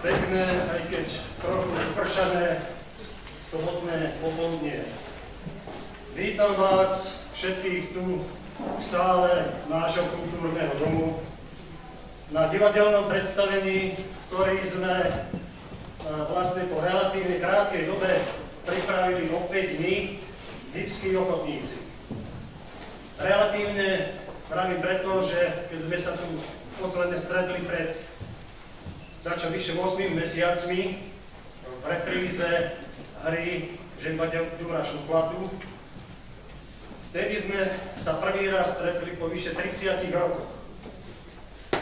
Pekné, aj keď trochu upršané, sobotné popoludnie. Vítam vás všetkých tu v sále nášho kultúrneho domu na divadelnom predstavení, ktorý sme vlastne po relatívne krátkej dobe pripravili opäť my, lipskí ochotníci. Relatívne pravím preto, že keď sme sa tu posledne stretli pred dačo vyše 8 mesiacmi v repríze hry Žemba Ďura Šuplatu. Vtedy sme sa prvý raz stretli po vyše 30 rokoch.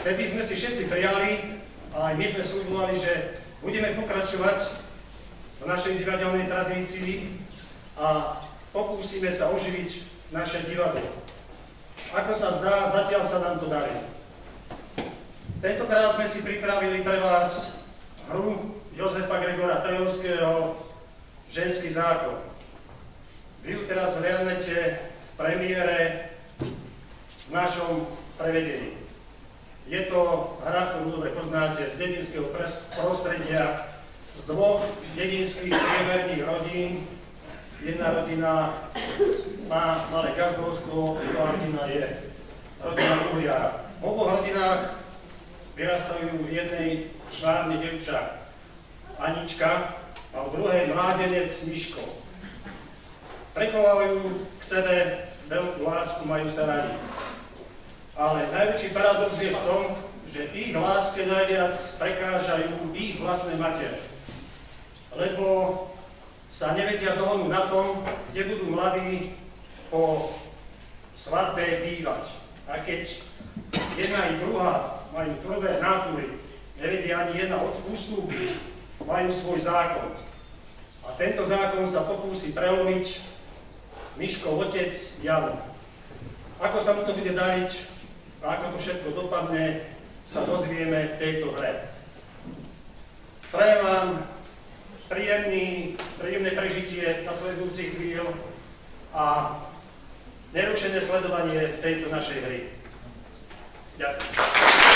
Vtedy sme si všetci prijali, a aj my sme súdovali, že budeme pokračovať v našej divadelnej tradícii a pokúsime sa oživiť naše divadlo. Ako sa zdá, zatiaľ sa nám to darí. Tentokrát sme si pripravili pre vás hru Jozefa Gregora Tajovského Ženský zákon. Vy ju teraz hľadnete v premiére v našom prevedení. Je to hra, ktorú dobre poznáte, z dedinského prostredia, z dvoch dedinských priemerných rodín. Jedna rodina má malé gazdovstvo, druhá rodina je rodina uhliara. V oboch rodinách vyrastajú v jednej švárne devča Anička a v druhej mládenec Miško. Prekolávajú k sebe veľkú lásku, majú sa radi. Ale najväčší paradox je v tom, že ich láske najviac prekážajú ich vlastné matere. Lebo sa nevedia dohodnúť na tom, kde budú mladí po svadbe bývať. A keď jedna i druhá majú tvrdé natúry, nevedia ani jedna ustúpiť, majú svoj zákon. A tento zákon sa pokúsi prelomiť Miškov otec Jan. Ako sa mu to bude dariť a ako to všetko dopadne, sa dozvieme v tejto hre. Prajem vám príjemný, príjemné prežitie nasledujúcich chvíľ a nerušené sledovanie tejto našej hry. Ďakujem.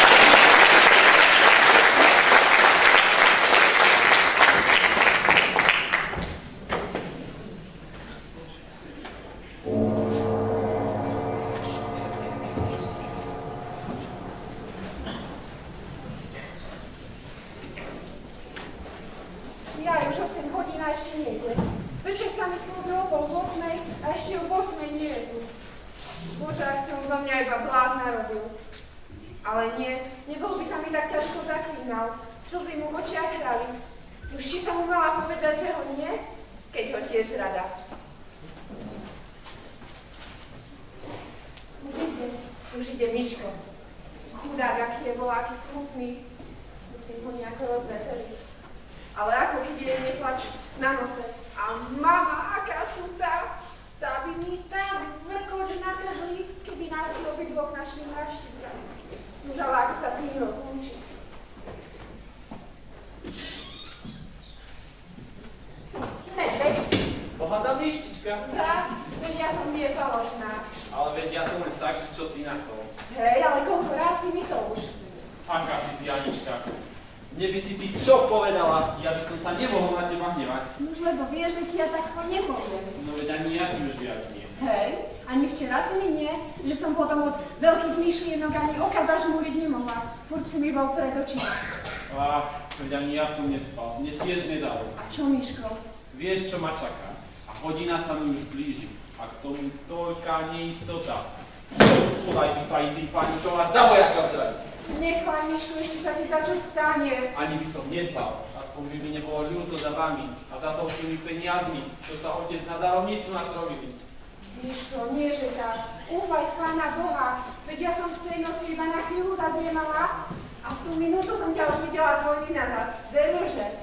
Zuzka? Zas, veď ja som nie. Ale veď ja to len tak, že čo ty na to? Hej, ale koľko raz si mi to už? Aká si ty, Anička? Mne by si ty čo povedala? Ja by som sa nemohol na teba hnevať. No už lebo vieš, že ti ja takto nepoviem. No veď ani ja ti už viac nie. Hej, ani včera si mi nie, že som potom od veľkých myšlienok ani oka zažmúriť nemohla. Furt si mi bol pred očima. Ach, veď ani ja som nespal. Mne tiež nedalo. A čo, Miško? Vieš, čo ma čaká. Hodina sa mi už blíži a k tomu toľká neistota. Podaj by sa iným pani, čo ma za vojaka. Nechaj, Miško, ešte sa ti dačo stane. Ani by som nedbal, aspoň by mi nebolo žilúco za vami a za to tými peniazmi, čo sa otec na darovnicu natrobili. Miško, nie že tak. Úvaj v Pána Boha, veď ja som v tej noci iba na chvíľu zadriemala a v tú minútu som ťa už videla z hodiny nazad. Veruže.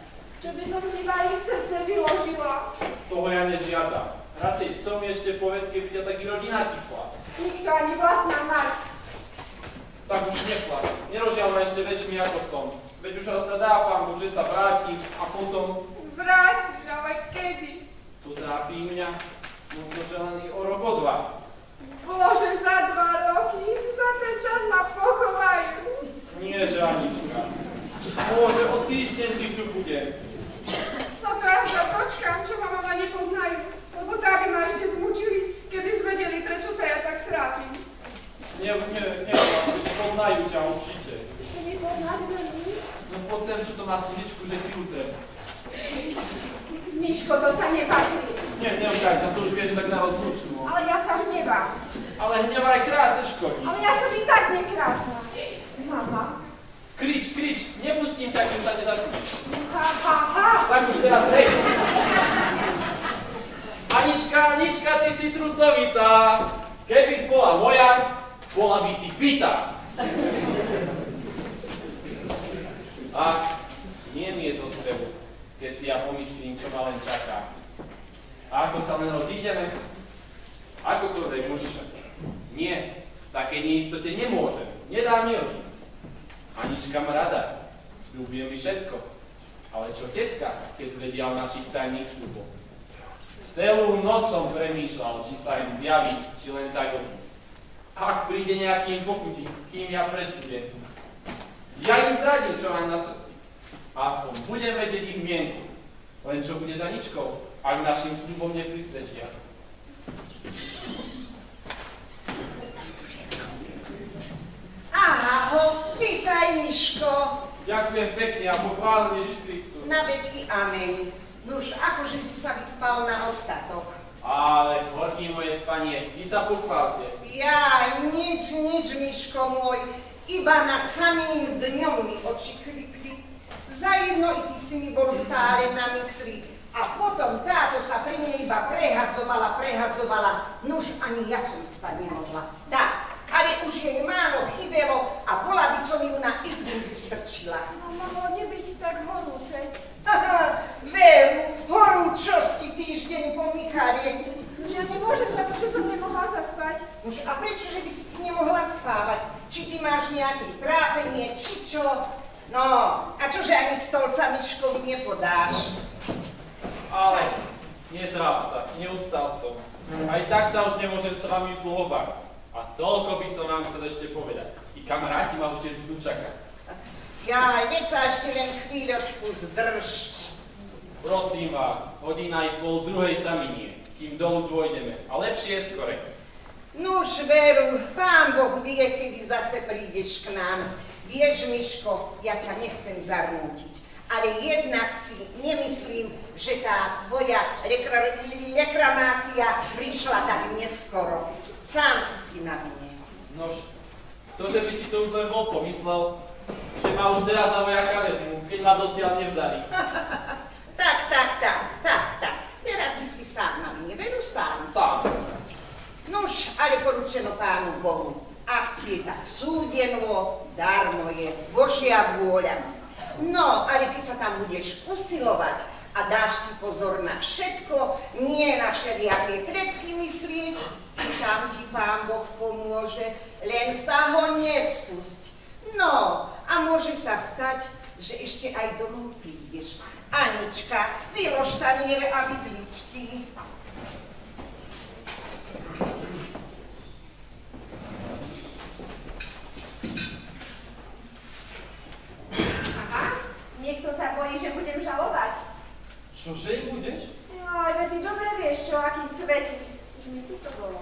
že by som ti aj srdce vyložila. Toho ja nežiadam. Radšej to mi ešte povedz, keby ťa taký rodina kyslá. Nikto ani vlastná mať. Tak už neplač. Nerožiaľ ma ešte väčšmi ako som. Veď už raz dá pán Boh, že sa vráti a potom Vrátiš, ale kedy? tu trápi mňa. Možno, že len i o rok o dva. Bože, za dva roky, za ten čas ma pochovajú. Nie, Žanička. Môže o týždeň ty tu budem. No teraz sa počkám, čo ma mama nepoznajú, lebo tá by ma ešte zmučili, keby zvedeli, prečo sa ja tak trápim. Nie, nie, nie, poznajú ťa určite. Ešte mi veľmi? No poď sem, čo to má slničku, že filter. Miško, to sa nepatrí. Nie, neukaj sa, to už vieš tak na rozlučnú. Ale ja sa hnevám. Ale hnevaj kráse škodí. Ale ja som i tak nekrásna. Mama. Krič, krič, nepustím ťa, kým sa nezasmieš. Ha, ha, ha. Tak už teraz hej. Anička, Anička, ty si trucovitá. Keby bola moja, bola by si pitá. Ach, nie mi je to spevu, keď si ja pomyslím, čo ma len čaká. A ako sa len rozídeme? Akokoľvek muž. Nie, v takej neistote nemôžem. Nedá mi odísť. Anička ma rada. Sľubuje mi všetko. Ale čo tetka, keď zvedia o našich tajných sľuboch? Celú noc som premýšľal, či sa im zjaviť, či len tak odísť. Ak príde nejaký im pochutí, kým ja prestudem, ja im zradím, čo mám na srdci. Aspoň budem vedieť ich mienku. Len čo bude za ničkou, ak našim sľubom neprisvedčia. Aho, vítaj, Miško. Ďakujem pekne a pochválen Ježiš Kristus. Na veky amen. Nuž, akože si sa vyspal na ostatok. Ale horký moje spanie, vy sa pochválte. Ja, nič, nič, Miško môj. Iba nad samým dňom mi oči klikli. Zajedno i ty si mi bol stále na mysli. A potom táto sa pri mne iba prehadzovala, prehadzovala. Nuž, ani ja som spať nemohla. Tak, ale už jej málo chybelo a bola by som ju na izbu vystrčila. No, mamo, nebyť tak horúce. Haha, veru, horúčosti týždeň po Michale. Už ja nemôžem za to, že som nemohla zaspať. Už a prečo, že by si ty nemohla spávať? Či ty máš nejaké trápenie, či čo? No, a čože ani stolca Miškovi nepodáš? Ale netráp sa, neustal som. Aj tak sa už nemôžem s vami dlho baviť. A toľko by som vám chcel ešte povedať. I kamaráti ma už tiež budú čakať. Jaj, veď sa ešte len chvíľočku zdrž. Prosím vás, hodina i pol druhej sa minie, kým dolu dôjdeme. A lepšie je skore. Nuž, veru, pán Boh vie, kedy zase prídeš k nám. Vieš, Miško, ja ťa nechcem zarmútiť, ale jednak si nemyslím, že tá tvoja reklamácia prišla tak neskoro. Sám si si na vine. Nož, to, že by si to už len bol pomyslel, že ma už teraz za vojaka vezmu, keď ma dosiaľ nevzali. Tak, tak, tak, tak, tak. Teraz si si sám na vine, veru sám. Sám. Nuž, ale poručeno pánu Bohu. Ak ti je tak súdeno, darmo je Božia vôľa. No, ale keď sa tam budeš usilovať a dáš si pozor na všetko, nie na všelijaké pletky myslieť, tam ti pán Boh pomôže, len sa ho nespusť. No, a môže sa stať, že ešte aj domov prídeš. Anička, vylož tanier a vidličky. Aha, niekto sa bojí, že budem žalovať. Čože budeš? Joj, veď ty dobre vieš, čo, aký svetý. Už mi tu to bolo.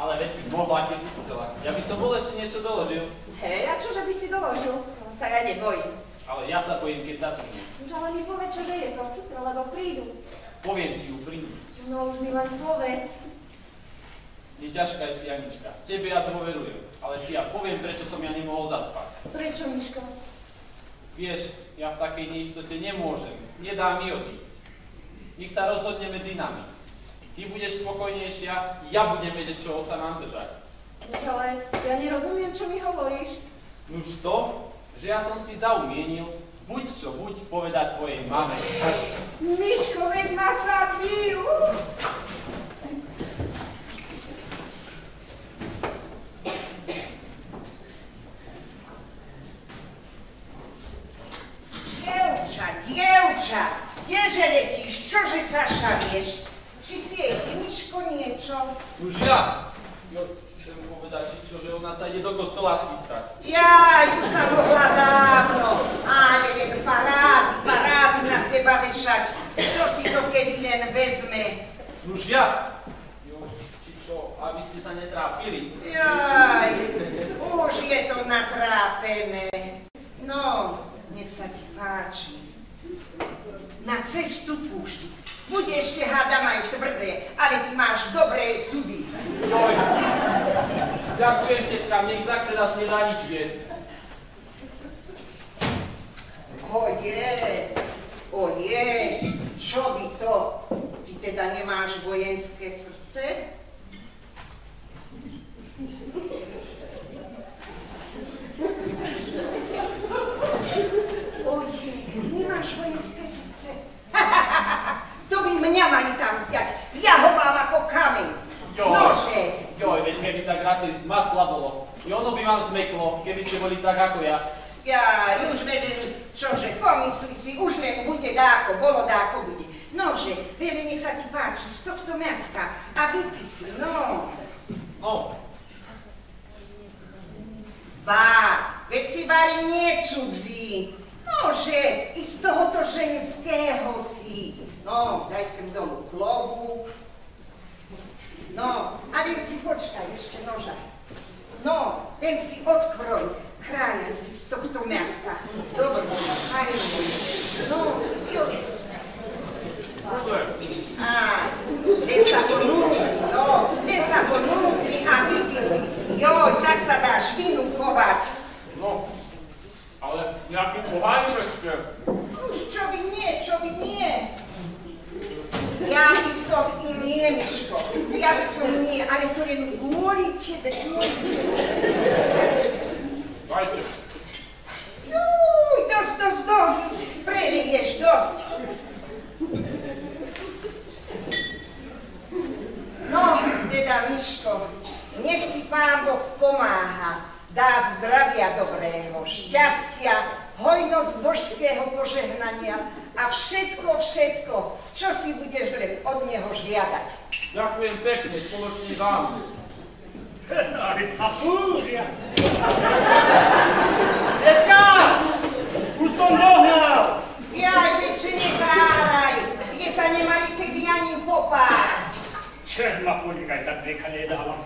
Ale veď si mohla, keď si chcela. Ja by som bol ešte niečo doložil. Hej, a čože by si doložil? To sa ja nebojím. Ale ja sa bojím, keď príde. Už ale mi povedz, čože je to lebo prídu. Poviem ti ju, prídu. No už mi len povedz. Neťažkaj si, Anička. Tebe ja dôverujem. Ale ti ja poviem, prečo som ja nemohol zaspať. Prečo, Miško? Vieš, ja v takej neistote nemôžem. Nedá mi odísť. Nech sa rozhodne medzi nami. Ty budeš spokojnejšia, ja budem vedieť, čoho sa mám držať. Ale ja nerozumiem, čo mi hovoríš. Nuž to, že ja som si zaumienil buď čo buď povedať tvojej mame. Miško, veď ma sa tvíru. Dievča, dievča, kdeže letíš, čože sa šavieš? Či si jej Miško niečo? Už ja? Jo, chcem povedať, či čo, že ona sa ide do kostola schystať. Ja ju sa mohla dávno, ale len parády, parády na seba vešať. Kto si to kedy len vezme? Už ja? Jo, či čo, aby ste sa netrápili. Jaj, už je to natrápené. No, nech sa ti páči. Na cestu púšti. Bude ešte hádam aj tvrdé, ale ty máš dobré zuby. Joj. Ďakujem, tetka, mne tak teraz nedá nič jesť. O je, o je, čo by to? Ty teda nemáš vojenské srdce? O je, nemáš vojenské srdce? to by mňa mali tam zďať. Ja ho mám ako kameň. Joj. Nože, Joj, veď keby tak radšej z masla bolo. I ono by vám zmeklo, keby ste boli tak ako ja. Ja už vedem, čože, pomysli si, už len bude dáko, bolo dáko bude. Nože, veľmi nech sa ti páči z tohto miasta a vypí si, no. No, Bá, veď si bari nie cudzí. Nože, i z tohoto ženského si. No, daj sem dolu klobúk. No, a len si počkaj ešte noža. No, len si odkroj, kráje si z tohto miasta. Dobre, fajne. No, jo. dobre. Á, len sa ponúkni, no, len sa ponúkni a vypí si. Joj, tak sa dáš vynúkovať. No, ale nejaký pohárik ešte. Už čo by nie, čo by nie. Ja by som i nie, Miško. Ja by som ale to len kvôli tebe, kvôli tebe. Dajte. Juj, dosť, dosť, dosť, preliješ dosť. No, teda, Miško, nech ti Pán Boh pomáha, dá zdravia dobrého, šťastia, hojnosť božského požehnania a všetko, všetko, čo si budeš len od Neho žiadať. Ďakujem pekne, spoločne vám. Ale sa fúria. Detka! Už som dohnal! Jaj, veče nekáraj, kde sa nemali keby ani popásť. Čer ma podnikaj, tak rieka nedávam.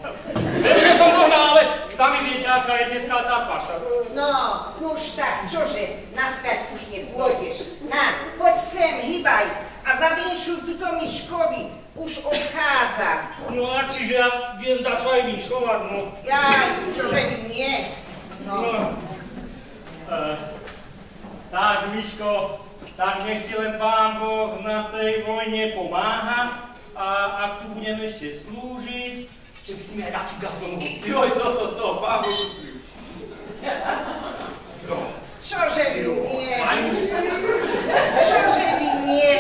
Ešte som dohnal, ale sami viete, aká je dneska tá paša. No, nuž tak, čože, naspäť už nepôjdeš. Na, poď sem, hýbaj a za vinšu tuto Miškovi už odchádza. No a čiže ja viem dať aj myšľovať, no. Jaj, čože nie? No, No. Eh, tak, Miško, tak nech ti len Pán Boh na tej vojne pomáha a ak tu budem ešte slúžiť, že by si mi aj taký gaz mohol. Joj, toto, to, pán Boh uslím. čože vy nie? Čože vy nie?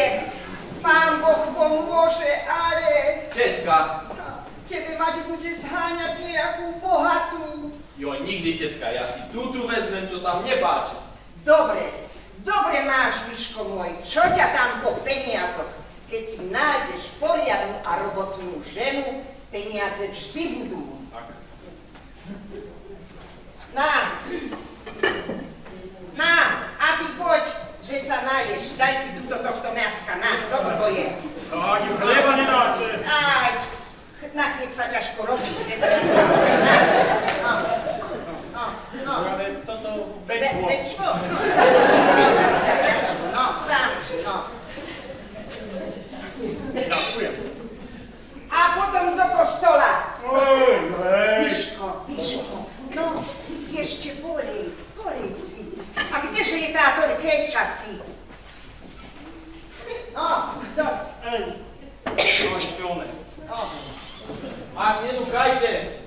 Pán Boh pomôže, ale Tetka. no, tebe mať bude zháňať nejakú bohatú. Joj, nikdy, tetka, ja si tútu vezmem, čo sa mne páči. Dobre, dobre máš, Miško môj, čo ťa tam po peniazoch? Keď si nájdeš poriadnu a robotnú ženu, peniaze vždy budú. Na, na, a ty poď, že sa naješ, daj si tu do tohto miaska, na, dobro je. Tak, im chleba nedáte. Aj, na chlieb sa ťažko robí, no, no, no. Toto bečko? No, Bečko, no, sám si, no. Ďakujem. A potom do kostola. Oj, hej. Miško, Miško, no, ty si ešte bolej, bolej si. A kdeže je táto rkeča si? No, už dosť. Ej. No, špione. No, Ak nenúkajte.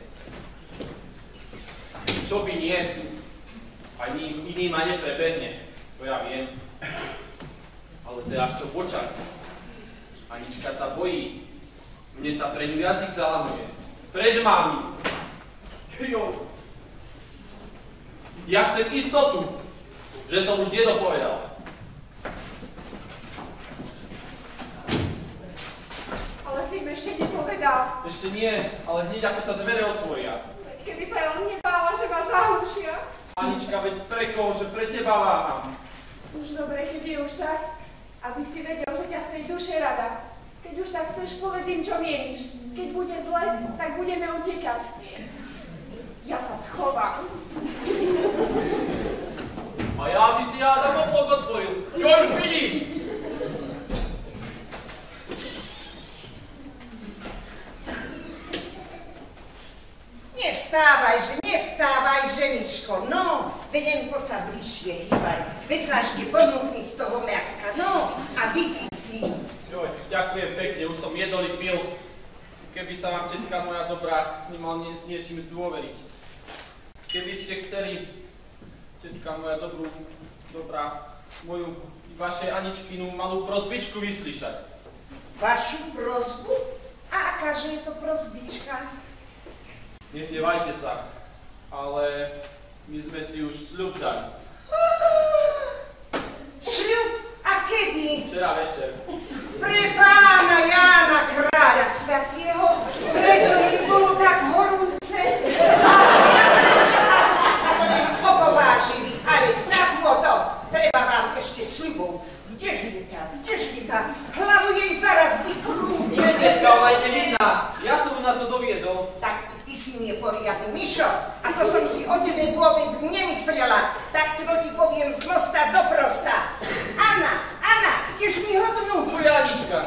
Čo by nie? Ani iný ma neprebehne. To ja viem. Ale teraz čo počať? Anička sa bojí. Mne sa pre ňu jazyk zalamuje. Preč mám ísť? Jo. Ja chcem istotu, že som už nedopovedal. Ale si im ešte nepovedal. Ešte nie, ale hneď ako sa dvere otvoria. Veď keby sa len nebála, že ma zahlušia. Anička, veď pre koho, že pre teba váham. Už dobre, keď je už tak, aby si vedel, že ťa z tej duše rada. Keď už tak chceš, povedz im, čo mieníš. Keď bude zle, tak budeme utekať. Ja sa schovám. A ja by si Adam oblok otvoril. Jo, už vidím. Nevstávaj, že nevstávaj, ženičko, no, veď len poď sa bližšie hýbaj, veď sa ešte ponúkni z toho miaska, no, a vypí si. Joj, ďakujem pekne, už som jedol pil. Keby sa vám tetka moja dobrá nemal nie, s niečím zdôveriť. Keby ste chceli, tetka moja dobrú, dobrá, moju i vašej Aničkinu malú prozbičku vyslyšať. Vašu prozbu? A akáže je to prozbička? Nehnevajte sa, ale my sme si už sľub dali. Sľub? A kedy? Včera večer. Pre pána Jána kráľa svatého, preto jej bolo tak horúce. Opovážili, ale na to, treba vám ešte sľubov. Kde tá? Hlavu jej zaraz vykrúti. Nie, tetka, ona ide vinná. Ja som ju na to doviedol. Tak si neporiadny, Mišo, a to som si o tebe vôbec nemyslela. Tak to ti poviem z mosta do prosta. Anna, Anna, ideš mi hodnúť. Tu je Anička.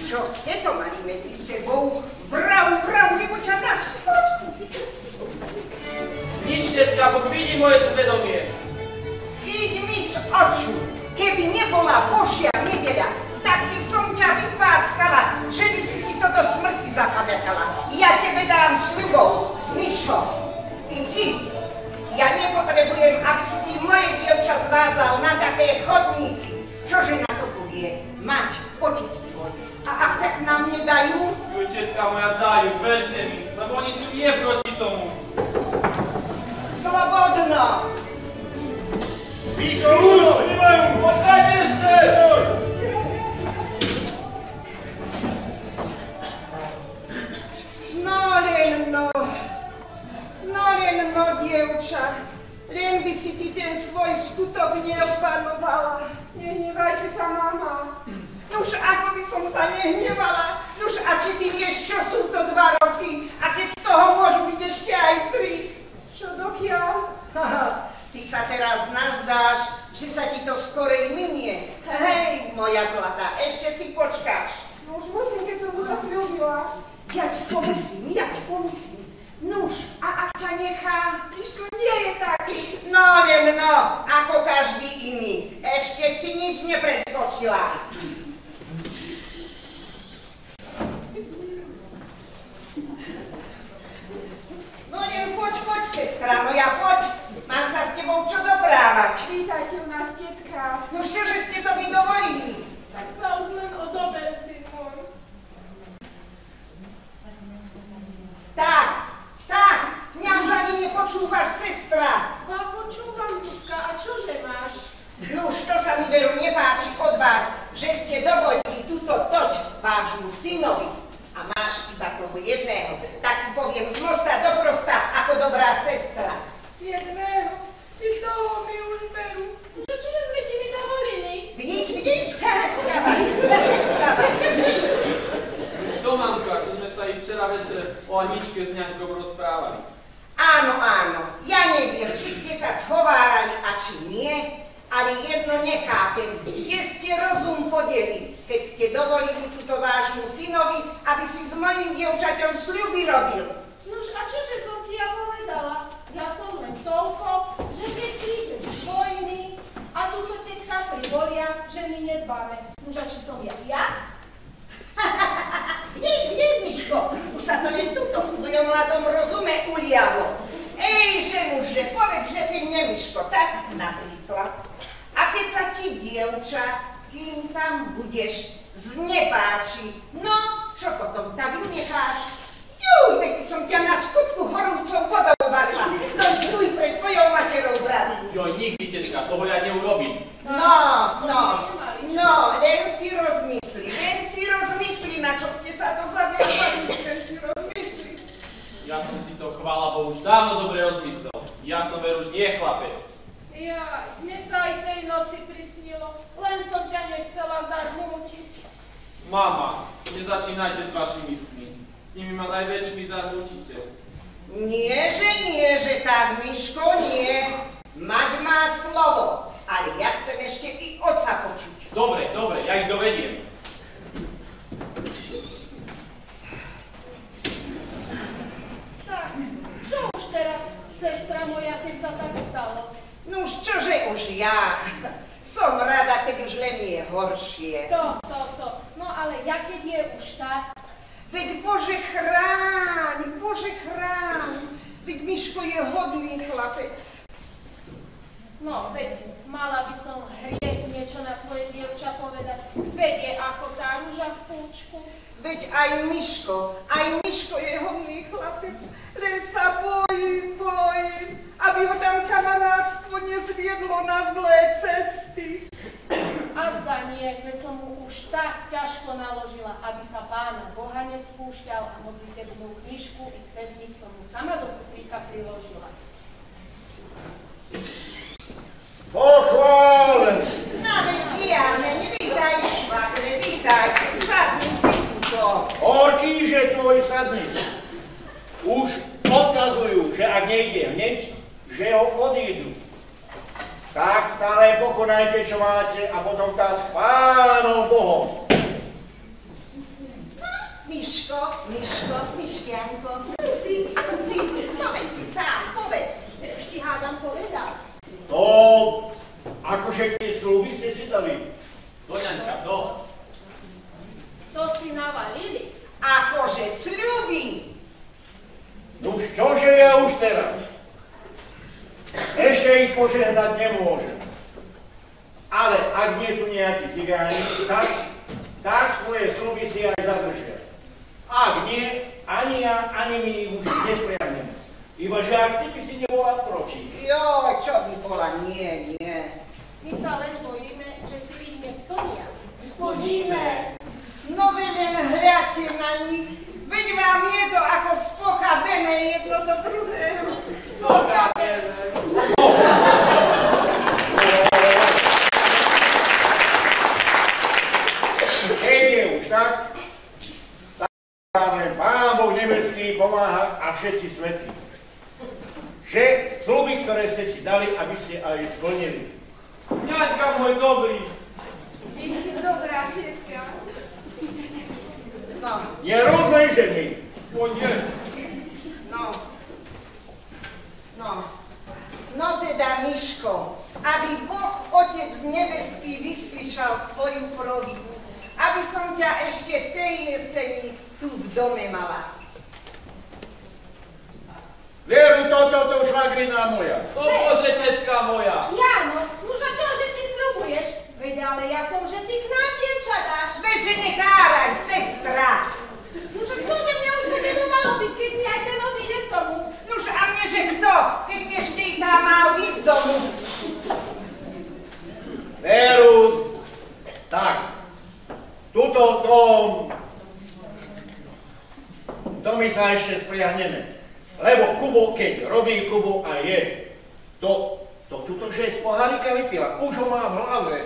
Čo ste to mali medzi sebou? Bravu, bravu, nebo ťa na spodku. Nič, Boh vidí moje svedomie. Vidť mi z oču, keby nebola Božia nedeľa, tak by som ťa vypáckala, že by si si to do smrti zapamätala. Ja tebe dám sľubov, Mišo, i ty. Ja nepotrebujem, aby si ty moje dievča zvádzal na také chodníky. Čože na to povie mať otec tvoj? A ak ťa k nám nedajú, Juj, tetka moja, dajú, verte mi, lebo oni sú nie proti tomu. slobodno. Píšo, už, nemajú, počkaj ešte! No len no, no len no, dievča, len by si ty ten svoj skutok neopanovala. Nehnevajte sa, mama. Nuž ako by som sa nehnevala, nuž a či ty vieš, čo sú to dva roky, a keď z toho môžu byť ešte aj tri. Čo dokiaľ? Haha, ty sa teraz nazdáš, že sa ti to skorej minie. Hej, moja zlatá, ešte si počkáš. No už musím, keď som to slúbila. Ja ti pomyslím, ja ti pomyslím. Nuž, a ak ťa nechá, Miško nie je taký. No, len no, ako každý iný. Ešte si nič nepreskočila. No len poď, poď, sestra moja, poď. Mám sa s tebou čo doprávať. Vítajte u nás, tetka. No čože ste to vy dovolili? Tak sa už len odober, syn môj. Tak, tak, mňa už ani nepočúvaš, sestra. A počúvam, Zuzka, a čože máš? Nuž, to sa mi veru nepáči od vás, že ste dovolili túto toť vášmu synovi. A máš iba toho jedného. Tak ti poviem z mosta do prosta, ako dobrá sestra. Jedného. I toho mi už berú. Že čo sme ti mi dovolili? Vidíš, vidíš? To, mamka, čo sme sa i včera večer o Aničke s ňaňkom rozprávali. Áno, áno, ja neviem, či ste sa schovárali a či nie, ale jedno nechápem, kde ste rozum podeli, keď ste dovolili túto vášmu synovi, aby si s mojim dievčaťom sľuby robil. Nož a čože som ti ja povedala? Ja som len toľko, že keď prídeš z vojny a túto tetka priboria, že my nedbáme. Nož a či som ja viac? Vieš, vieš, Miško, už sa to len tuto v tvojom mladom rozume ulialo. Ej, že muže, povedz, že ty nemiško, tak napríklad. ti dievča, kým tam budeš, znepáči. No, čo potom, tak vynecháš? Juj, veď som ťa na skutku horúcou vodou varila. No tuj pred tvojou materou bravím. Joj, nikdy, tetka, toho ja neurobím. No, no, no, len si rozmysli, len si rozmysli, na čo ste sa to zaviazali, len si rozmysli. Ja som si to, chvála Bohu, už dávno dobre rozmyslel. Ja som veru už nie chlapec. Ja, mne sa aj tej noci prisnilo, len som ťa nechcela zarmútiť. Mama, nezačínajte s vašimi sny. S nimi ma najväčšmi zarmúčite. Nie, že nie, že tak, Miško, nie. Mať má slovo, ale ja chcem ešte i oca počuť. Dobre, dobre, ja ich dovediem. Tak, čo už teraz, sestra moja, keď sa tak stalo? No už čože už ja. Som rada, keď už len je horšie. To, to, to. No ale ja keď je už tak, Veď Bože chráň, Bože chráň. Veď Miško je hodný chlapec. no veď mala by som hriech niečo na tvoje dievča povedať. Veď je ako tá rúža v púčku. Veď aj Miško, aj Miško je hodný chlapec, len sa bojím, bojím, aby ho tam kamarátstvo nezviedlo na zlé cesty. A zda nie, veď som mu už tak ťažko naložila, aby sa pána Boha nespúšťal a modlitebnú knižku i spevník som mu sama do kufríka priložila. Pochválen! No veď Diamen, vítaj švagre, vítaj, sadni si tuto. Orkíže tvoj sadni. Už odkazujú, že ak nejde hneď, ho odídu. Tak stále pokonajte, čo máte a potom tá s pánom Bohom. Miško, Miško, Miškianko, si, si, povedz si sám, povedz. Už ti hádam povedal. To, akože tie slúby ste si dali. Doňaňka, to. To si navalili. Akože sľuby. No už čože ja už teraz? Ich požehnať nemôžem. Ale ak nie sú nejakí cigáni, tak, tak svoje sluby si aj zadržia. Ak nie, ani ja, ani my ich už nespriahneme. Iba že ak ty by si nebola proti. Jo, čo by bola, nie, nie. My sa len bojíme, že si ich nesplnia. Splníme. No vy len hľadte na nich, veď vám je to ako spochabené jedno do druhého. Keď je už tak, len Pán Boh nebeský pomáha a všetci svetí. Že sluby, ktoré ste si dali, aby ste aj splnili. Ňaďka môj dobrý, Vy ste dobrá tetka. No, nerozumej, že mi. O nie. no, no. No teda, Miško, aby Boh Otec nebeský vyslyšal tvoju prozbu, aby som ťa ešte tej jeseni tu v dome mala. Vieru, toto, to švagrina moja. To môže, tetka moja. Jano, už a čože ty slubuješ? Veď ale ja som, že ty k nám dievča dáš. Veď, že netáraj, sestra. A ktože mňa už bude doma robiť, keď mi aj ten odíde z domu? Nuž a mne, že kto, keď ešte i tá mal ísť z domu? Veru, tak, tuto to, to my sa ešte spriahneme. Lebo Kubo, keď robí Kubo a je, to, to tuto, že z pohárika vypila, už ho má v hlave.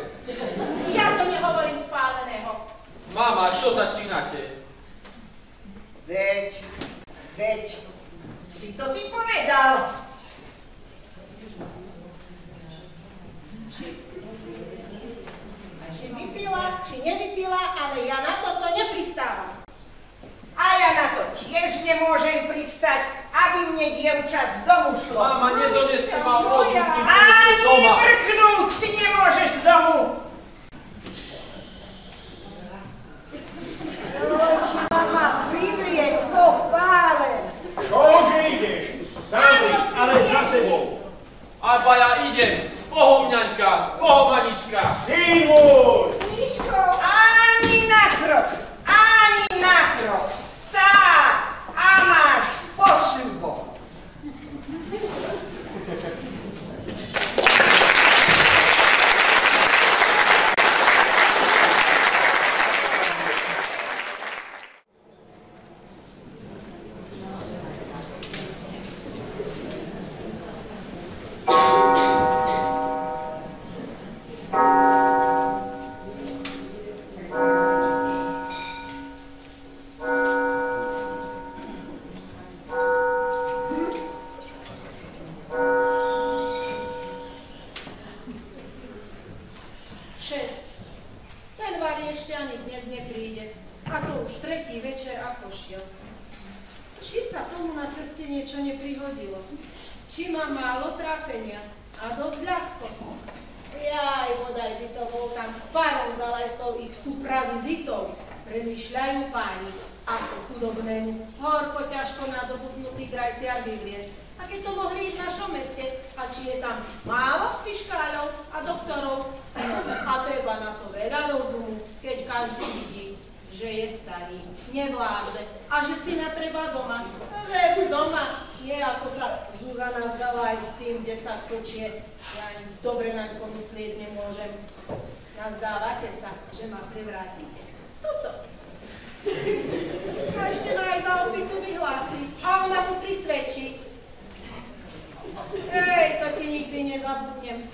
Ja to nehovorím spáleného. Mama, čo začínate? Veď, veď, si to ty povedal. Či vypila, či nevypila, ale ja na toto nepristávam. A ja na to tiež nemôžem pristať, aby mne dievča z domu šlo. Mama, ma rozhodnutím, že Ani vrknúť ty nemôžeš z domu. Mama, privrieť, pochválen. Čože ideš? Tam, ale za sebou. Aba ja idem. Bohom, ňaňka, s Bohom, Anička. Syn môj! Miško, Ani na krok, ani na krok. Tak, a máš posľubo. Pomyslieť nemôžem. Nazdávate sa, že ma prevrátite. Toto. A ešte ma aj za opitu vyhlási a ona mu prisvedčí. Hej, to ti nikdy nezabudnem.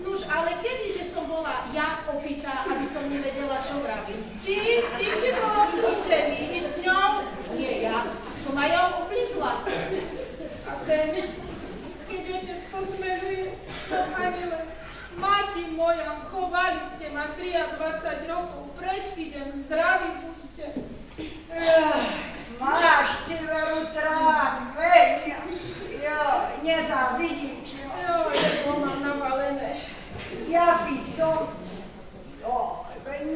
Nuž, ale kedyže som bola ja opitá, aby som nevedela, čo vravím. Ty, ty si bol obtrúčený, ty s ňou? Nie ja, som aj ja oblizla. A ten, keď otecko smeruje do anile, Mati chovali ste ma 23 rokov, preč idem, zdraví buďte. Máš ty veru trápenia. Jo, nezavidím ti. Jo, jedlo mám navalené. Ja by som... O,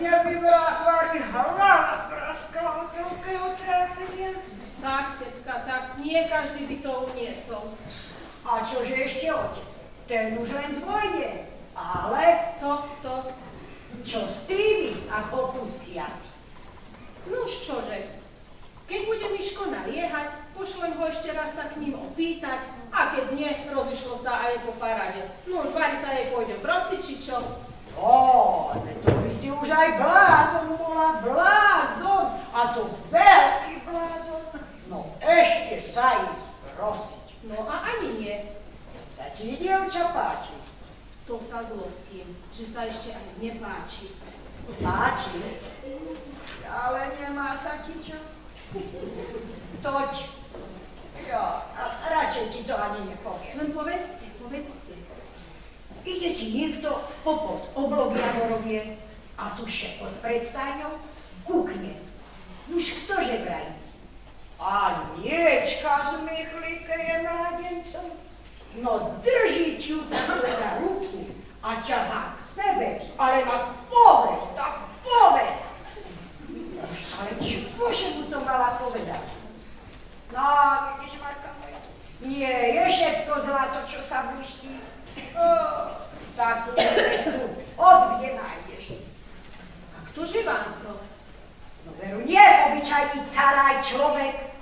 nevyvráhvari hlava praskala od veľkého trápenia. Tak, tetka, tak, nie každý by to uniesol. A čože ešte otec? Ten už len dvojde. Ale To, to, čo s tými, ako pustia? Nuž čože, keď bude Miško naliehať, pošlem ho ešte raz sa k ním opýtať, a keď nie, rozišlo sa aj po parade. Nuž, Bari sa jej pôjde prosiť, či čo? O, ne to by si už aj blázon bola, blázon, a to veľký blázon. No ešte sa ísť prosiť. No a ani nie. Sa ti dievča páči? To sa zlostím, že sa ešte aj nepáči. Páči? Ale nemá sa ti čo? Toť. Jo, a radšej ti to ani nepoviem. Len povedzte, povedzte. Ide ti niekto popod oblok Javorovie a tu šepot pred stáňou kúkne. Už ktože vraj? A niečka z Michlike je mládencom. No drží takhle za ruku a ťahá k sebe, ale na povedz, tak povedz. Ale čo bože mu to mala povedať? No, vidíš, Marka moja, nie je všetko zlato, čo sa blíští. O, takú cestu odvie nájdeš. A ktože vám to? No veru nie obyčajný taraj človek.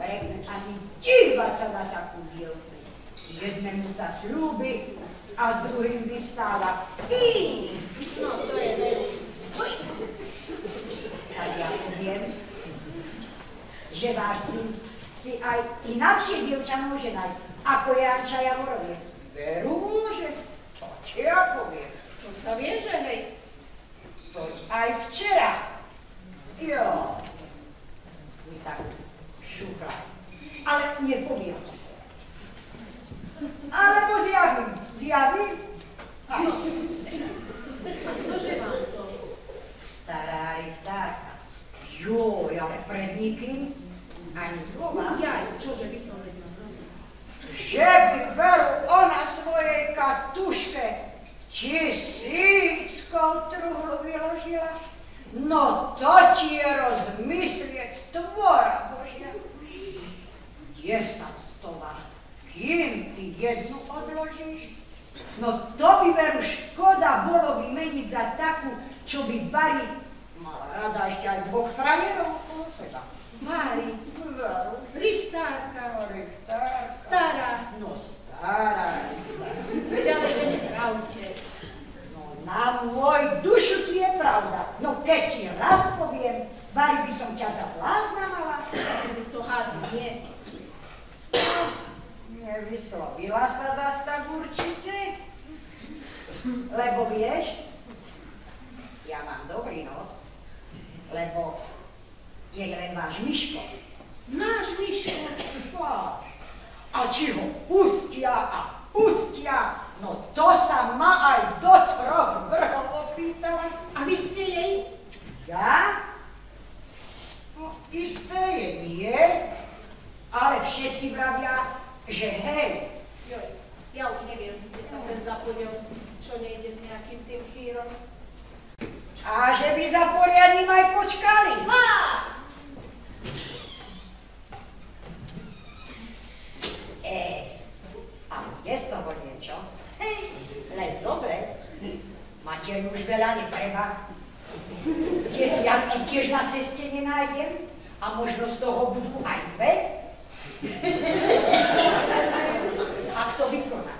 Rekne ani dívať sa na takú dievku. Jednému sa slúbi a s druhým vystáva. I, No, to je veľmi. a ja poviem, že váš syn si aj inakšie dievča môže nájsť, ako je Anča Javorovec. Veru môže, to ti ja poviem. To sa vie, že hej. To aj včera. Jo. Mi tak šuchla. Ale nepoviem. Alebo zjavím. Zjavím? No. Ktože vám to? Stará rychtárka. Joj, ale pred nikým ani slova. Jaj, čože by som vedela? Že by veru ona svojej katuške tisíckou truhlu vyložila. No to ti je rozmyslieť stvora Božia. Desať stola, kým ty jednu odložíš, No to by veru škoda bolo vymeniť za takú, čo by Bari mala rada ešte aj dvoch frajerov okolo seba. Mári, Veru, richtárka, richtárka. stará. No stará. Že nepravte. No na môj dušu ti je pravda. No keď ti raz poviem, Bari by som ťa za blázna mala. To hádam nie. Nevyslovila sa zas tak určite. Lebo vieš, ja mám dobrý nos, lebo je len váš Miško. Náš Miško. Váš. A či ho pustia a pustia, no to sa ma aj do troch vrhov opýtala. A vy ste jej? Ja? No, isté je nie, ale všetci vravia, že hej, Joj, ja už neviem, kde sa ten zapodiel, čo nejde s nejakým tým chýrom. a že by za poriadnym aj počkali. Má! E, a je z toho niečo? Hej, len dobre. Mateľ už veľa netreba. Desiatky tiež na ceste nenájdem a možno z toho budú aj dve. A kto vykoná?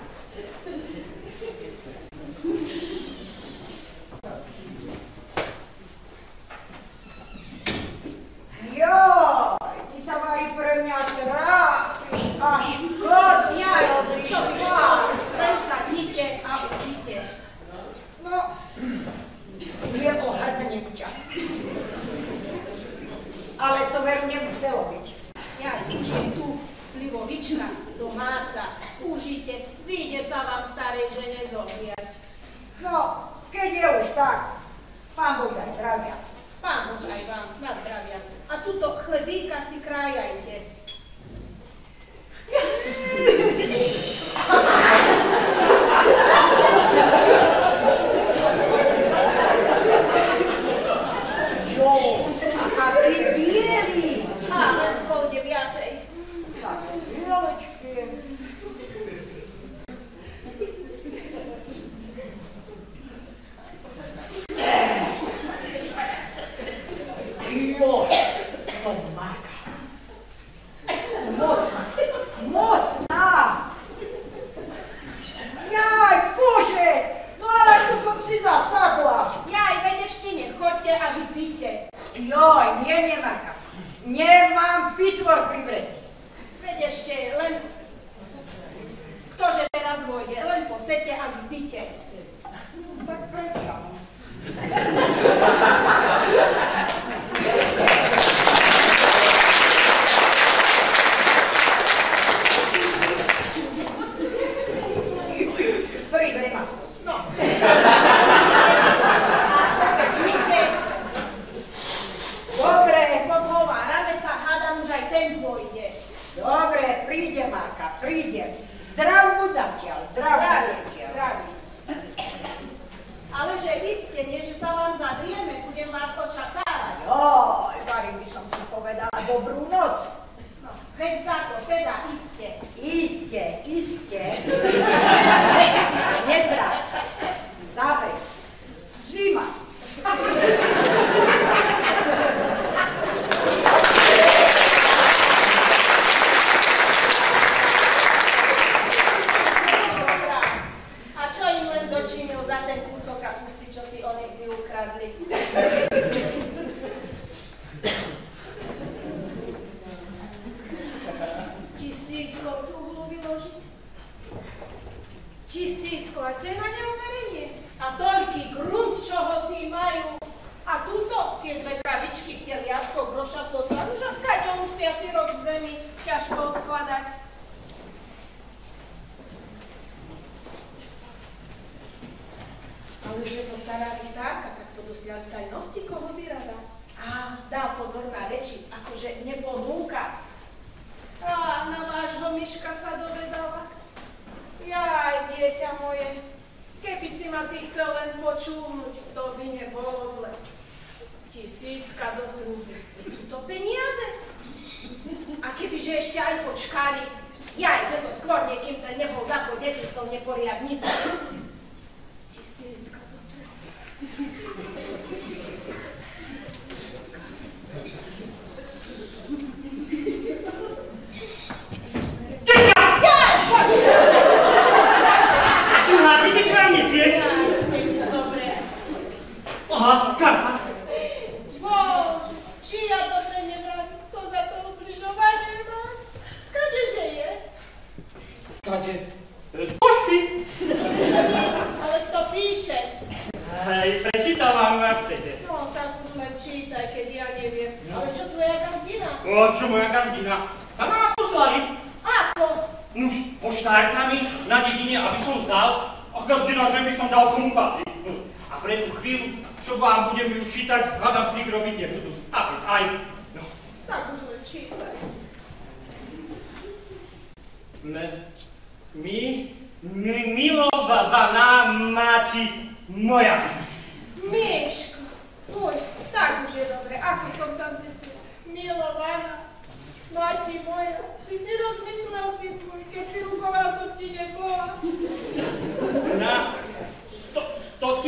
Joj, ty sa Mari pre mňa trápiš až škodne Ja, robíš. čo by šlo? Len sa a učite. No, je ohrdnem ťa. Ale to veru nemuselo byť. Ja už je tu slivovička, domáca. Užite, zíde sa vám starej žene zohriať. No, keď je už tak, pán Boh daj zdravia. Pán Boh aj vám na zdravia. A tuto chlebíka si krájajte. Jo, a ty bielý. A len z pol deviatej. Tak, bielečky. Jo, no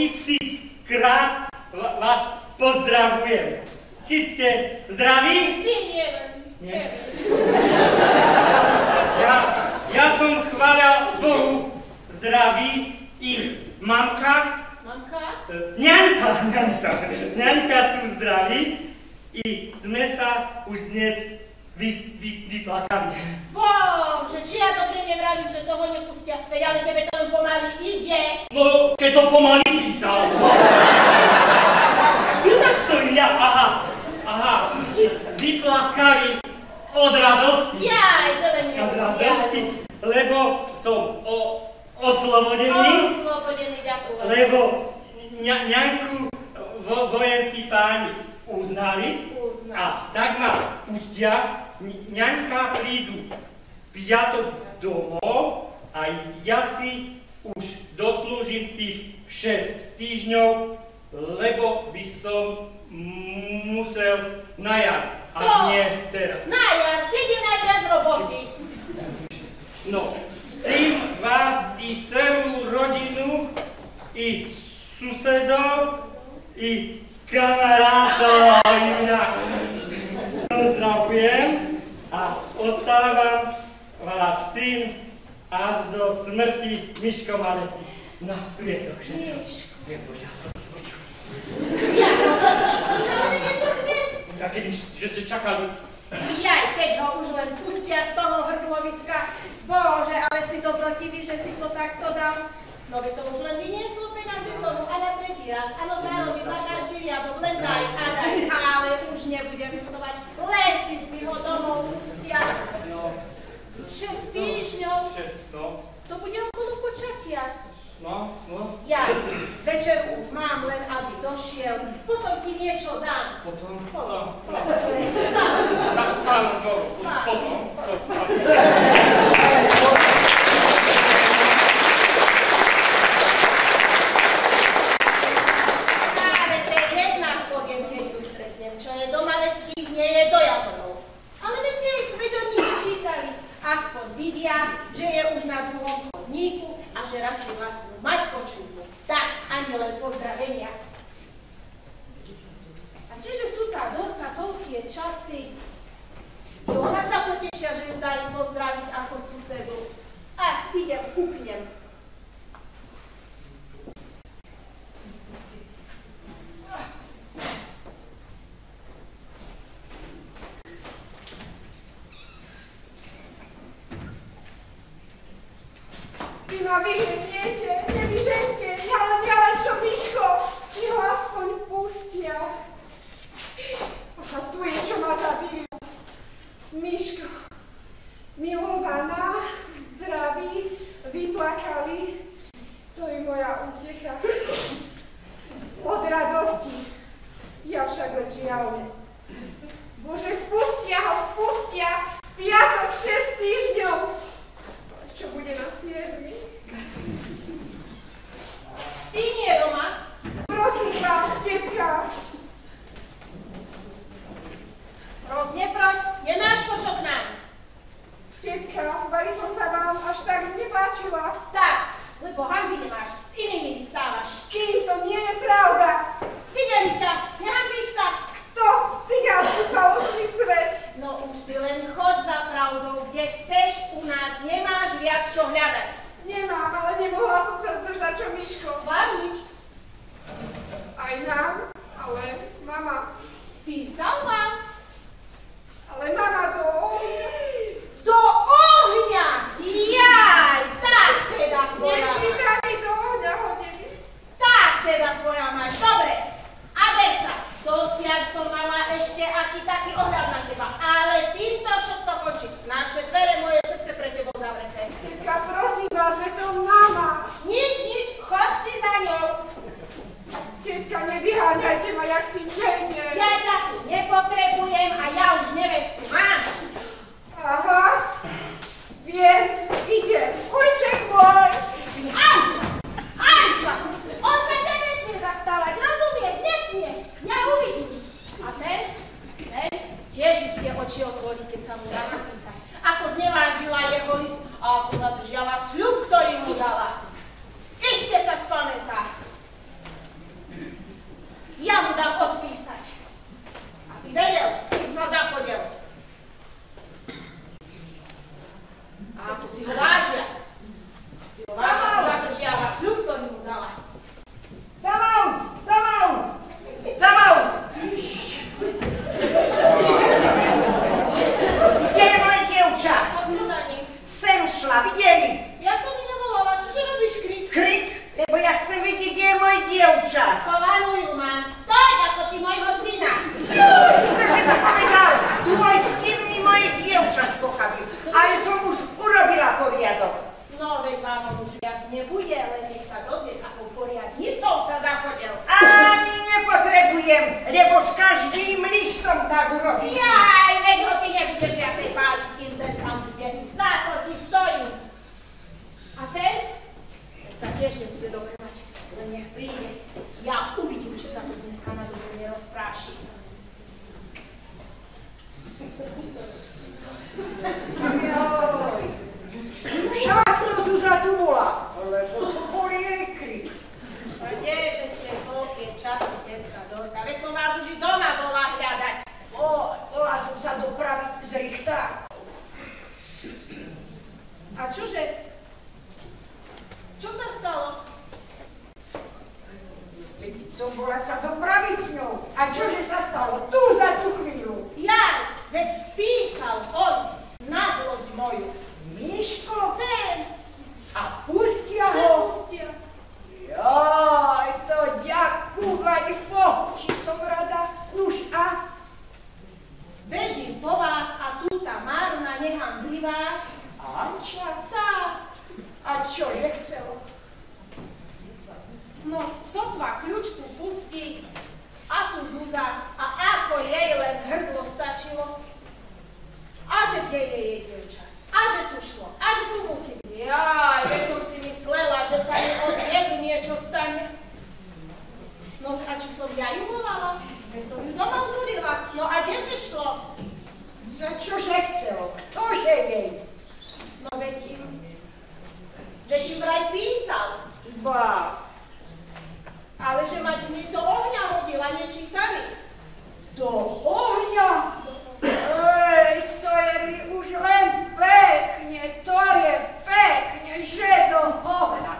tisíc krát vás pozdravujem. Či ste zdraví? Nie Nie. Ja, ja som chváľa Bohu zdravý i mamka, Mamka? e, ňaňka, ňaňka, ňaňka sú zdraví i sme sa už dnes vy, vy, vyplakali. Bože, či ja dobre nevravím, že toho nepustia, veď ale tebe to len pomaly ide. No, keď to pomaly písal. Tak stojí ja, aha, aha, vyplakali od radosti. Jaj, že len Od nemusí. radosti, lebo som o, oslobodený, Oslobodený, ďakujem. lebo ňa, ňaňku vo, vojenskí páni uznali Uznali. a tak ma pustia, ňaňka prídu piatok domov a ja si už doslúžim tých 6 týždňov, lebo by som musel na jar, a No. nie teraz. Na jar, je najviac roboty. No, s tým vás i celú rodinu, i susedov, i kamarátov pozdravujem a ostávam váš syn až do smrti Miško Malecký. No, tu je to všetko. Miško. Je Bože, ja som sa zhodil. Ja, ale je to dnes. A keď že ste čakali, Jaj, keď ho už len pustia z toho hrdloviska. Bože, ale si to protiví, že si to takto dám. No by to už len vynieslo peniaze tomu a na tretí raz. Áno, dárovi za každý riadok, len daj a daj. Ale už nebudem putovať, len si z ho domov pustia. no, 6 týždňov, šest, no, to bude okolo počatia. no, no, Ja večer už mám len, aby došiel. Potom ti niečo dám. potom, Potom, no, no. potom. Tak s pánom Bohom, potom, potom. Ale to je jednak poviem, keď ju stretnem, čo je do Maleckých, nie je do Japonov. Ale veď nie, veď oni vyčítali. Aspoň že je už na druhom chodníku a že radšej vlastnú mať počúvu. Tak, ani len pozdravenia. A čiže sú tá Dorka toľkie časy, i ona sa potešia, že ju dali pozdraviť ako susedu. A idem, kúknem. Vy ma vyženiete, nevyžente, ja len, ja len čo Miško, mi ho aspoň pustia. A tu je, čo ma zabijú. Miško, milovaná, zdraví, vyplakali, to je moja útecha. Od radosti, ja však len žiaľne. Bože, pustia ho, pustia, piatok 6 týždňov čo bude na siedmi? Ty nie doma. Prosím vás, tepka. Pros, nepros, nemáš počok nám. Tepka, bali som sa vám až tak znepáčila. Tak, lebo hamby nemáš. Stane. No a či som ja ju volala? Veď som ju doma udurila. No a kdeže šlo? Za čože chcelo? Ktože jej? No veď im, veď im vraj písal. Ba, Ale že ma mi do ohňa hodila nečítaný. do ohňa? Ej, to je mi už len pekne, to je pekne, že do ohňa.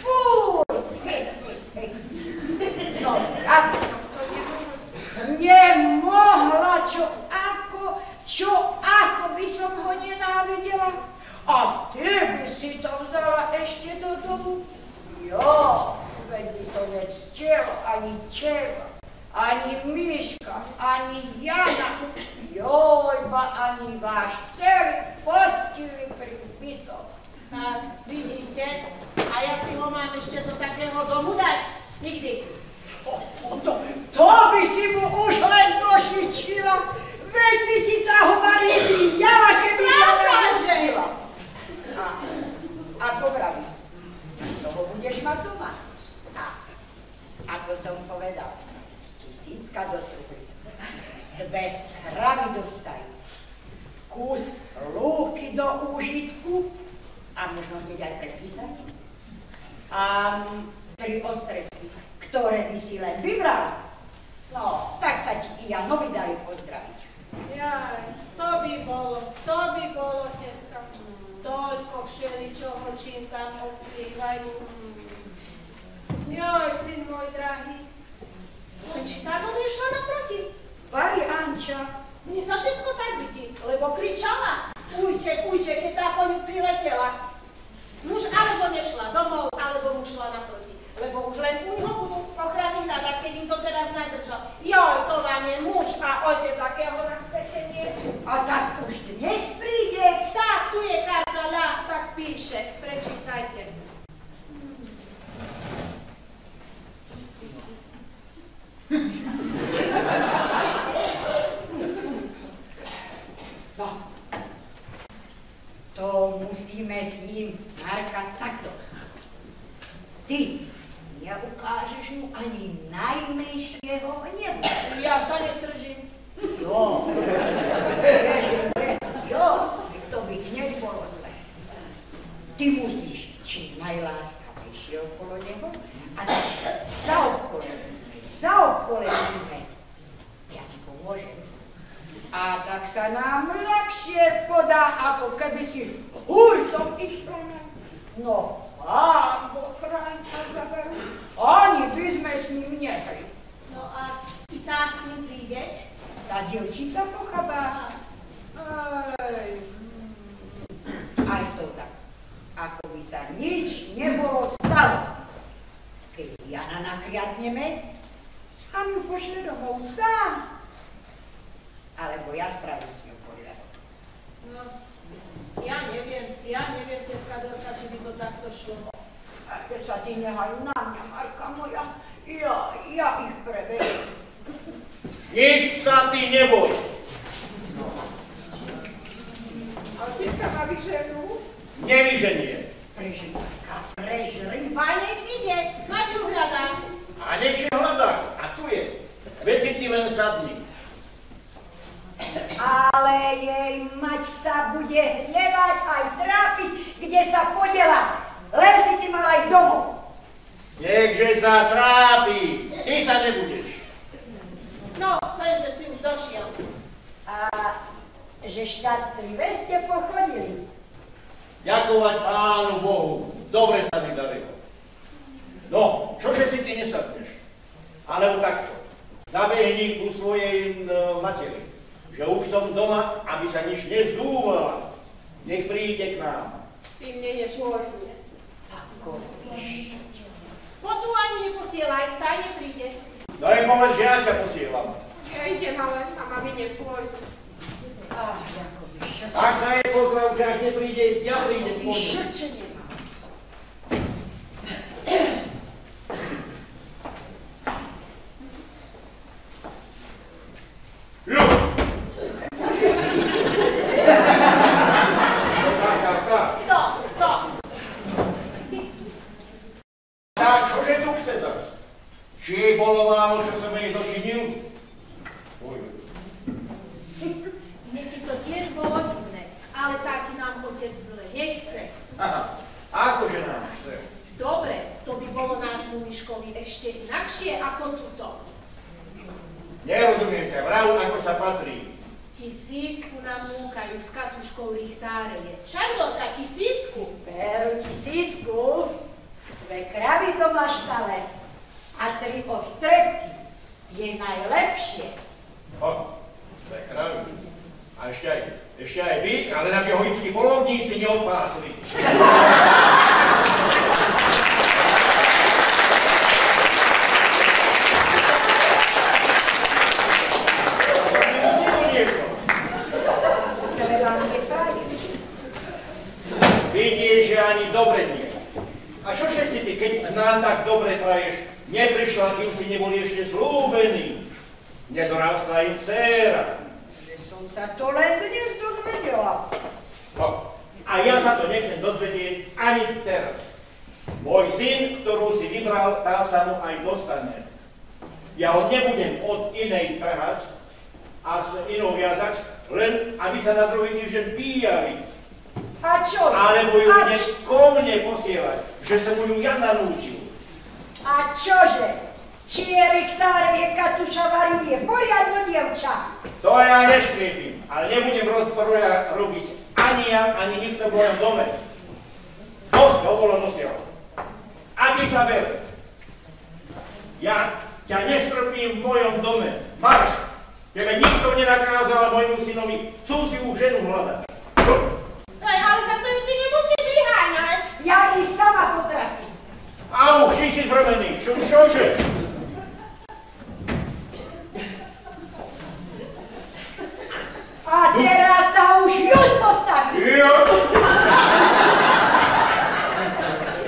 Fúj! Hej, hej, hej. No, ja by som to nemohla. Nemohla, čo ako, čo ako by som ho nenávidela. A ty by si to vzala ešte do domu? Jo, veď by to nectielo ani teba, ani Miška, ani Jana, joj, ba ani váš celý poctivý príbytok. Tak, vidíte? A ja si ho mám ešte do takého domu dať? Nikdy. To, to by si mu už len došičila, veď by ti tá hovarí vyjala, keby že? nahustila. A, ako vraví, toho budeš mať doma. A, ako som povedal, tisícka do truby, dve hravy dostajú, kus lúky do úžitku a možno hneď aj predpísať. A tri ostretky, ktoré by si len vybral. No, tak sa ti i Janovi dajú pozdraviť. Jaj, to by bolo, to by bolo, tetka. Toľko všeličoho, čím tam odkrývajú. Joj, syn môj drahý. Len či tak on nešla naproti? Vari Anča, Mne sa všetko tak vidí, lebo kričala. Ujče, ujče, keď tá po ňu priletela. Muž alebo nešla domov, alebo mu šla naproti. Lebo už len u ňoho budú ochrany hľadať, keď im to teraz nadržal. Joj, to vám je muž a otec, akého na svete nie. a tak už dnes príde. Tak, tu je karta ľa, tak píše. Prečítajte. No, to musíme s ním Marka takto. Ty neukážeš mu ani najmenšieho hnevu. Ja sa nestržím. Jo, jo, to by hneď bolo zle. Ty musíš čím najláskavejšie okolo neho a tak zaobkolesíme, zaobkolesíme. Ja ti pomôžem. A tak sa nám ľahšie podá, ako keby si húžom išla na... No, pán Boh chráň a zaberú. Ani by sme s ním nehli. No a i tá s ním príde? Tá dievčica pochabá. Aj, aj s tou tak. Ako by sa nič nebolo stalo. Keď Jana nakriatneme, sám ju pošle domov sám. Alebo ja spravím s ňou poriadok. No, ja neviem, ja neviem, tetka Dorka, či by to takto šlo. Kde sa ti nehajú na mňa, Marka moja, ja, ja ich preberiem. Nič sa ty neboj. A tetka ma vyženú? Nevyženie. Prežri, Marka, prežri, pane, ide, na ňu hľadá. A nech hľadá, a tu je. Veci ti len sadni. Ale jej mať sa bude kde sa podela? Len si ty mala ísť domov. Niekže sa trápi. Ty sa nebudeš. No, lenže si už došiel. A že štátri veste pochodili. Ďakovať Pánu Bohu. Dobre sa mi darilo. No, čože si ty nesadneš? Alebo takto. Zabehni ku svojej uh, materi, že už som doma, aby sa nič nezdúvala. Nech príde k nám. Ty mne ideš hovoriť. Ako píšete. Po tu ani neposielaj, tá nepríde. No aj povedz, že ja ťa posielam. Ja idem, ale a mami nepôjdu. Ach, ako píšete. Ak sa jej pozdrav, že ak nepríde, ja prídem po ňu. Píšete nemám. Jo! Tak, tak, tak. Kto? Kto? Tak, čože tu chce tak? Či jej bolo málo, čo som jej dočinil? Oj, Mne ti to tiež bolo divné, ale tak ti nám otec zle nechce. Aha, akože nám chce? Dobre, to by bolo nášmu Miškovi ešte inakšie ako tuto. Nerozumiem ťa, vrav, ako sa patrí. Tisícku nám múkajú s katuškou richtáreje. Čarodka, tisícku? Peru tisícku, dve kravy do maštale a tri ostretky. Je najlepšie. Ho, dve kravy. A ešte aj, ešte aj byt, ale na biehovickí polovníci neodpásli. Sebe vám nepraje. Vidíš, že ani dobre nie. A čože si ty, keď nám tak dobre praješ, neprišla, kým si neboli ešte slúbení? Nedorastla im dcéra. Že som sa to len dnes dozvedela. No, a ja sa to nechcem dozvedieť ani teraz. Môj syn, ktorú si vybral, tá sa mu aj dostane. Ja ho nebudem od inej trhať a s inou viazať, len aby sa na druhý týždeň bíjali. A čo? Alebo ju a, ko mne posielať, že som mu ju ja nanúčil. A čože? Či je richtáre, je Katuša varí, je poriadno dievča. To ja neškriepím, ale nebudem rozporoja robiť ani ja, ani nikto v mojom dome. Dosť okolo nosiel. A ty sa ber. Ja ťa nestrpím v mojom dome. Marš! Tebe nikto nenakázal môjmu synovi chcú si už ženu hľadať. Ej, ale za to ju ty nemusíš vyháňať. Ja ich sama potratím. A už si zrvený, čo, čože? A teraz sa už just postaví. Jo!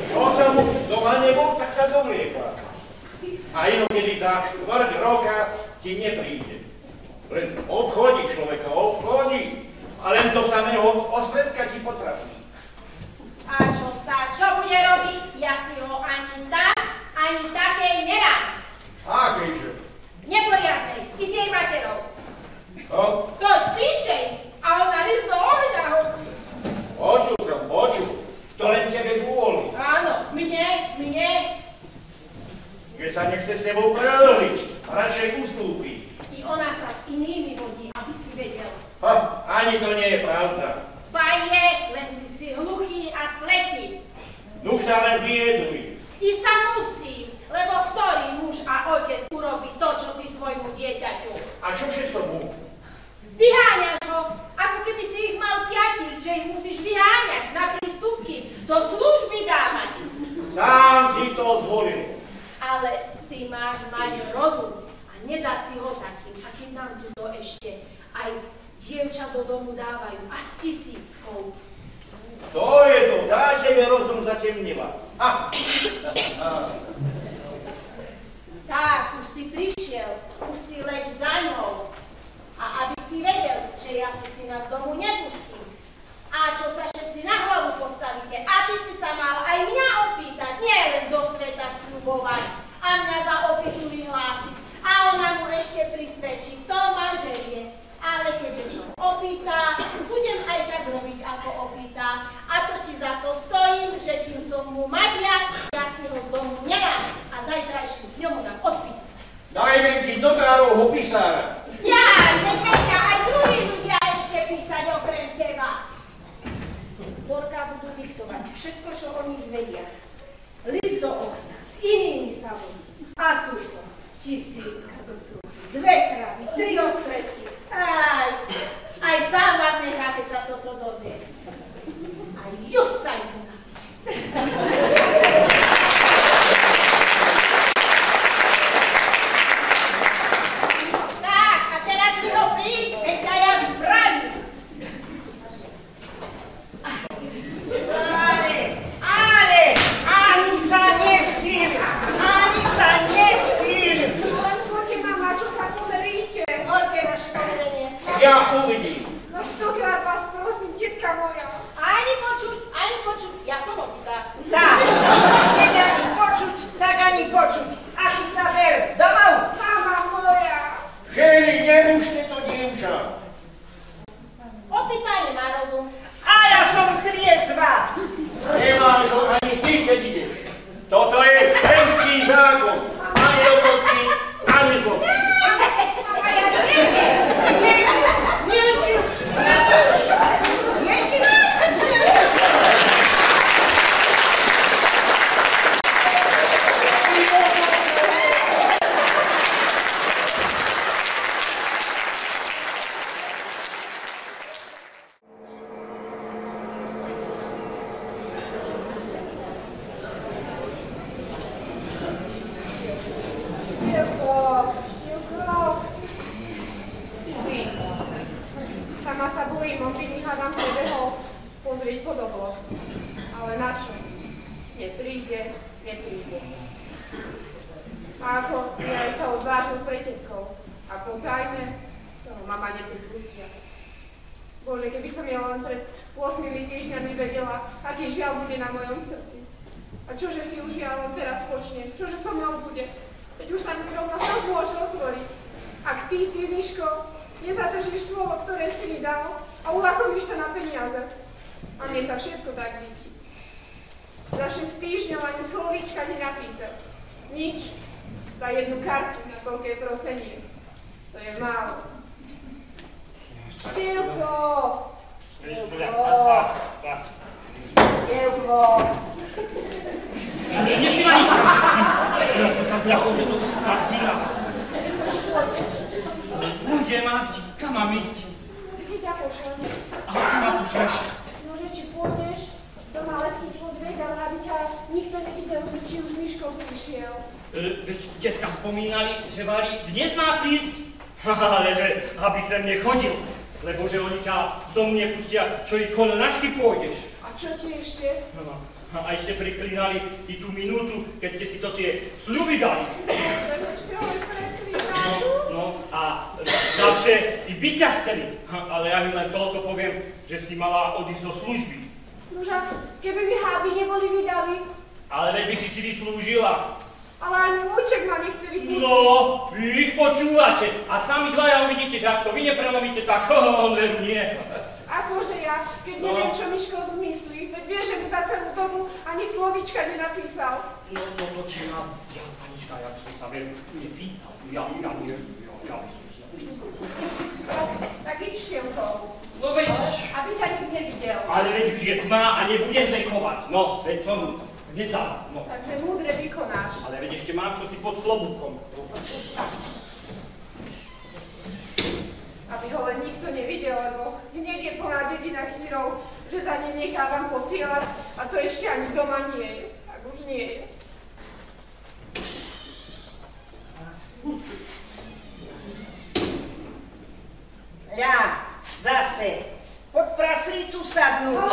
Čo som už doma nebol, tak sa dovliekla. A inokedy za štvrť roka ti nepríde. Len obchodí človeka, obchodí. A len do samého ostredka ti potrafí. A čo sa, čo bude robiť? Ja si ho ani tak, ani takej nedám. A kejže? Neporiadnej, i s jej materou. No, To píše, a ona list do ohňa hodí. počul som, počul. To len tebe kvôli. Áno, mne, mne. Že sa nechce s tebou preliť. Radšej ustúpi. I ona sa s inými hodí, aby si vedel. Ha, ani to nie je pravda. Ba je, len ty si hluchý a slepý. Nuž sa len vyjeduj. I sa musím, lebo ktorý muž a otec urobí to, čo ty svojmu dieťaťu? A čože som mu? Vyháňaš ho, ako keby si ich mal piatich, že ich musíš vyháňať na prístupky, do služby dávať. Sám si to zvolil. Ale ty máš mať rozum a nedať si ho takým, akým nám tu to ešte aj dievča do domu dávajú a s tisíckou. To je to, dá tebe rozum zatemnila. Tak, už si prišiel, už si leď za ňou. A aby si vedel, že ja si syna z domu nepustím. A čo sa všetci na hlavu postavíte, aby si sa mal aj mňa opýtať, nie len do sveta sľubovať a mňa za opitu vyhlásiť. A ona mu ešte prisvedčí, to ma žerie ale keďže som opýta, budem aj tak robiť ako opýta. A to ti za to stojím, že kým som mu magia, ja si ho z domu nemám. A zajtrajším dňom dám odpis. Najmä ti do ho pisára. Ja, nechaj ja, aj druhý ľudia ešte písať okrem teba. Dorka budú diktovať všetko, čo o nich vedia. List do okna, s inými sa. A tuto, tisícka do truhy, dve kravy, tri ostretky, aj, aj sám vás nechá, keď sa toto dozvie. A just sa im unaviť. Tak, a teraz mi ho príď, keď ťa ja vypravím. Ale, ale, ani sa nesíl, ani sa nesíl. Len poďte, mama, čo sa pomeríte? Hoďte naše povedenie. Ja uvidím. No stokrát vás prosím, tetka moja. Ani počuť, ani počuť. Ja som opýta. Tak, keď ani počuť, tak ani počuť. Aký sa ver, domov. Mama moja. Ženy, nemušte to dievča. Opýta nemá rozum. A ja som triezva. Nemáš ho ani ty, keď ideš. Toto je ženský zákon. Ani dobroty, ani zlo. A ja neviem. Nediš, nediš, nediš, nediš. Dievko, dievko. Sama sa bojím, mi hádam prebehol pozrieť podoblo. Ale na čo? Nepríde, nepríde. A ako ja sa odvážil pretekov. A potajme, toho mama nepripustia. Bože, keby som ja len pred 8 týždňami vedela, aký žiaľ bude na mojom srdci. A čože si už ja len teraz počnem? Čože so mnou bude? Veď už tak mi rovno to môže otvoriť. Ak ty, ty, Miško, nezadržíš slovo, ktoré si mi dal a ulakovíš sa na peniaze. A mne sa všetko tak vidí. Za 6 týždňov ani slovíčka nenapísal. Nič. Za jednu kartu na toľké prosenie. To je málo. Števko! Števko! Števko! Bude mať, kam mám ísť? Ťa pošlem, A ma pošleš. no či pôjdeš do maleckých pozrieť, ale aby ťa nikto nevidel, či už Miško prišiel. E, Veď detka spomínali, že Vári dnes má prísť. Ale že aby sem nechodil, lebo že oni ťa z domu nepustia, čo i kolenačky pôjdeš. A čo ti ešte? No, a ešte priklínali i tú minútu, keď ste si to tie sľuby dali. Len No, no a zavše i byť ťa chceli, ale ja im len toľko poviem, že si mala odísť do služby. Nože, keby mi háby neboli vydali, Ale veď by si si vyslúžila. ale ani úček ma nechceli pustiť. No, vy ich počúvate a sami dvaja uvidíte, že ak to vy neprelomíte, tak on veru nie. Akože ja, keď No. neviem, čo Miško zmyslí, veď vieš, že mi za celú dobu ani slovíčka nenapísal. No, no mám, ja, panička, ja by som sa veru nepýtal. Ja, ja, ja, ja. Tak, števkou, No veď, aby ťa nikto nevidel. ale veď už je tma a nebudem vekovať. No, veď som nedal, no. Takže múdre vykonáš. Ale veď ešte mám čosi pod klobúkom. Aby ho len nikto nevidel, lebo hneď je plná dedina chýrov, že za ním nechávam posielať a to ešte ani doma nie je. Tak už nie je. Ľa, zase, pod praslicu sadnúť.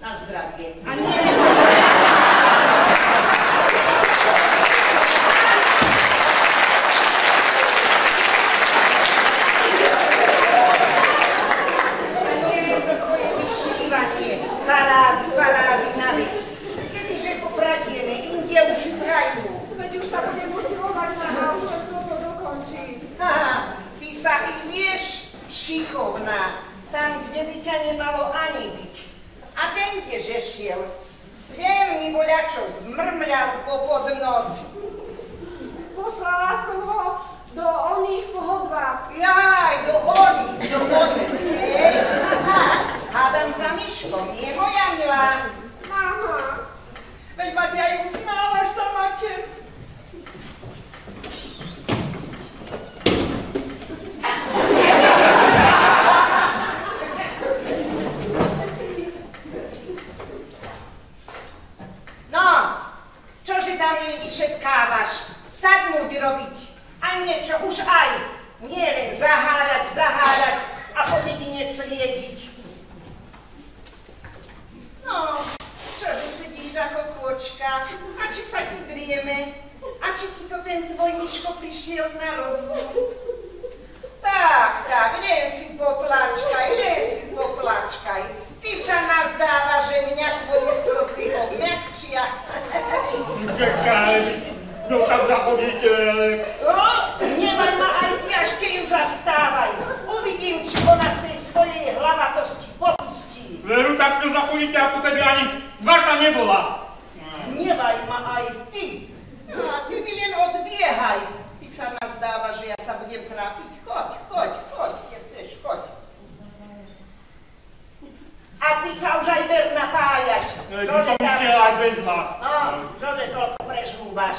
Na zdravie. A nie, a nie to tvoje vyšívanie, parády, parády na vek. Kebyže popradieme, inde už prajú. Veď už sa budem usilovať na a už len toto dokončím. Aha, ty sa i vieš, šikovná, tam, kde by ťa nemalo ani byť. A ten kdeže šiel? Ten mi voľačo zmrmľal po podnos. Poslala som ho do oných pohodvách. Jaj, do oni, do oni. Hej, aha, hádam za myškom, nie moja milá. Mama, Veď ma ty aj uznávaš za mater. No, čože tam jej vyšetkávaš? Robiť. A niečo už aj. Nie len zahádať, zahádať a po dedine sliediť. No, čože sedíš ako kôčka? A či sa ti drieme? A či ti to ten tvoj Miško prišiel na rozum? Tak, tak, len si poplačkaj, len si poplačkaj. Ty sa nazdáva, že mňa tvoje slzy obmekčia. Čekaj, no tam zachodíte. O, nemaj ma aj ty, až te ju zastávaj. Uvidím, či ona z tej svojej hlavatosti popustí. Veru, tak to zachodíte, ako keby ani vaša nebola. Nevaj ma aj ty. No, a ty mi len odbiehaj. Ty sa nazdáva, že ja sa budem trápiť. Choď, choď, choď, kde chceš, choď. A ty sa už aj ber napájať. Ej, by som išiel aj bez vás. No, čože toľko prežúvaš?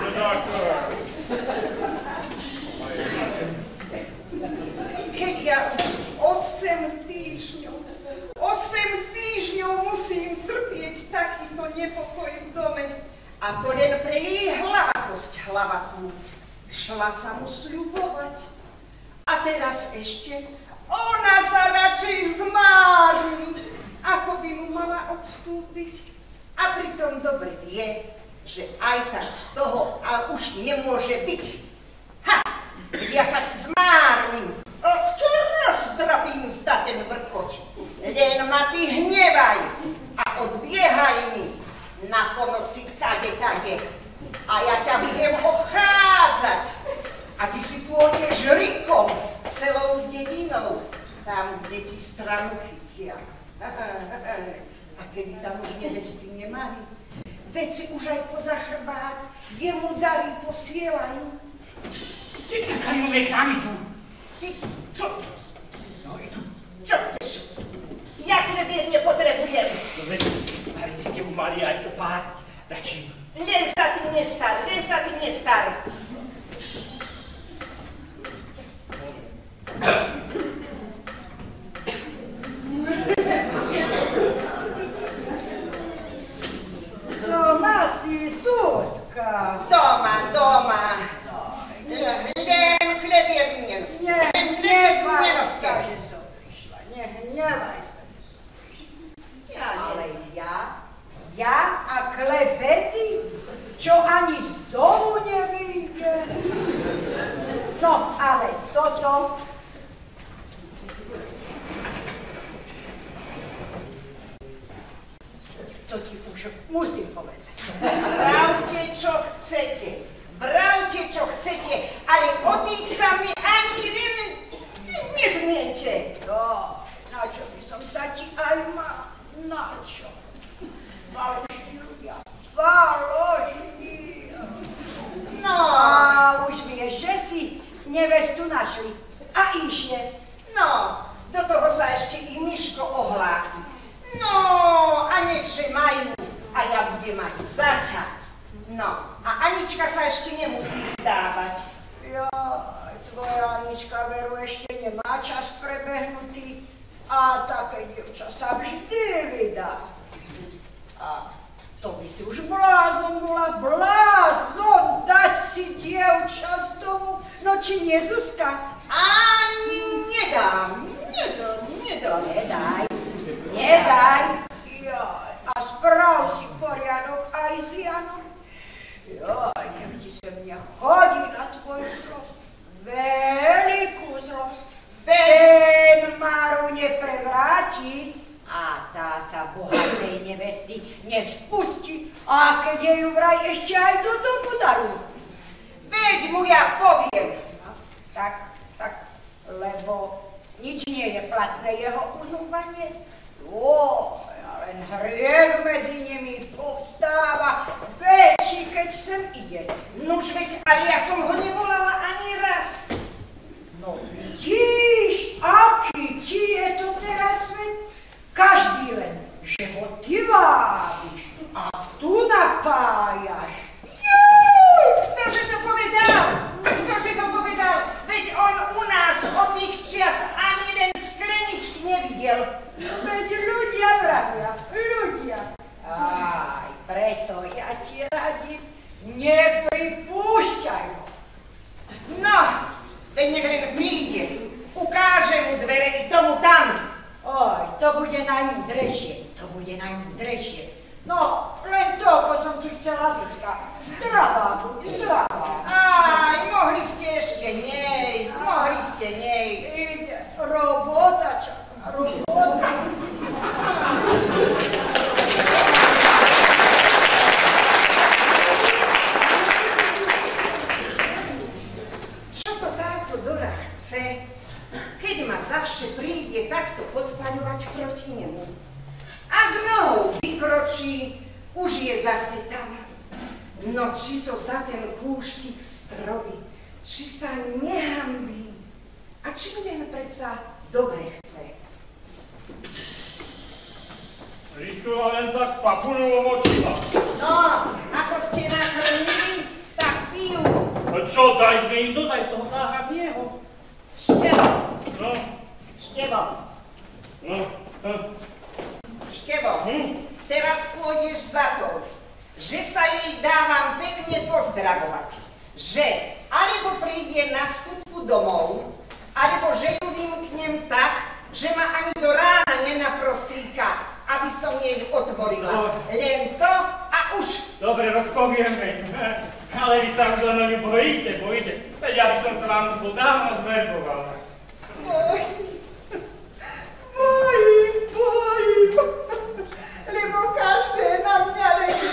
No tak, Keď ja už 8 týždňov, 8 týždňov musím trpieť takýto nepokoj v dome. A to len pre jej hlavatosť hlavatú. Šla sa mu sľubovať. A teraz ešte ona sa radšej zmárni, ako by mu mala odstúpiť. A pritom dobre vie, že aj tak z toho a už nemôže byť. Ha! Ja sa ti zmárnim. Och, čo rozdrabím za ten vrchoč. Len ma ty hnevaj a odbiehaj mi na ponosy tade, tade. A ja ťa budem obchádzať. A ty si pôjdeš rikom celou dedinou, tam, kde ti stranu chytia. A keby tam už nevesty nemali, veď si už aj poza chrbát jemu dary posielajú. Ty čakajú vekami tu. Ty, čo, No i tu. čo chceš? Ja krebier nepotrebujem. No veď, ale by ste mu mali aj opáriť. Radšej. Len sa tým nestar, len sa tým nestar. Ani z domu nevyjde. No, ale toto... Už musím povedať. Vravte, čo chcete. Vravte, čo chcete, ale o tých sa mi ani len nezmiente. No, na čo by som sa ti aj mal? Na čo? Falošní ľudia. Falošní. No, A už vieš, že si nevestu našli. A išne. no, do toho sa ešte i Miško ohlási. No, a nechže majú, a ja budem mať zaťa. No, a Anička sa ešte nemusí vydávať. Jaj, tvoja Anička veru ešte nemá čas prebehnutý. A také dievča sa vždy vydá. A to by si už blázon bola, blázon dať si dievča z domu. No či nie, Zuzka? Ani nedám, nedám, nedám. Nedaj, nedaj. Jaj, a sprav si poriadok aj s Janom. Jaj, nech ti se mne chodí na tvoj zlost. Veľkú zlost. Ten Maru neprevráti a tá sa bohatej nevesty nespustí. A keď jej vraj ešte aj do domu darú. Veď mu ja poviem. No, tak, tak, lebo nič nie je platné jeho unúvanie. Joj, NHR medzi nimi povstáva. Väčší, keď sem ide. Nuž veď, ale ja som ho nevolala ani raz. No vidíš, aký ti je to teraz svet? Každý len, že ho ty vábiš a tu napájaš. Juj, ktože to povedal? Ktože to povedal? Veď on u nás od tých čias ani len nevidel. Veď ľudia vravia, ľudia. Aj, preto ja ti radím, nepripúšťaj ho. No, veď nech len vyjde. Ukáže mu dvere i tomu tam. Oj, to bude najmúdrejšie, to bude najmúdrejšie. No, len toľko som ti chcela získať. Zdravá, zdravá. Aj, mohli ste ešte nejsť, mohli ste nejsť. Robota robota. Čo to táto Dora chce, keď ma zavše príde takto podpaľovať proti nemu? Ak nohou vykročí, už je zase tam. No či to za ten kúštik strovy, či sa nehambí, a či mu len predsa dobre chce. Ristula len tak papunu omočila. No, ako ste nakrmili, tak pijú. A čo, daj sme im dodaj z toho náhradného. Števo, No, števo, no, hm. števo. Hm? Teraz pôjdeš za to, že sa jej dávam pekne pozdravovať. Že alebo príde na skutku domov, alebo že ju vymknem tak, že ma ani do rána nenaprosíka, aby som jej otvorila. Len to a už. Dobre, rozpovieme. Ale vy sa už len o ňu bojíte, bojíte. Veď ja by som sa vám musel dávno zverboval. Boj, bojím, bojím, lebo každé na mňa leží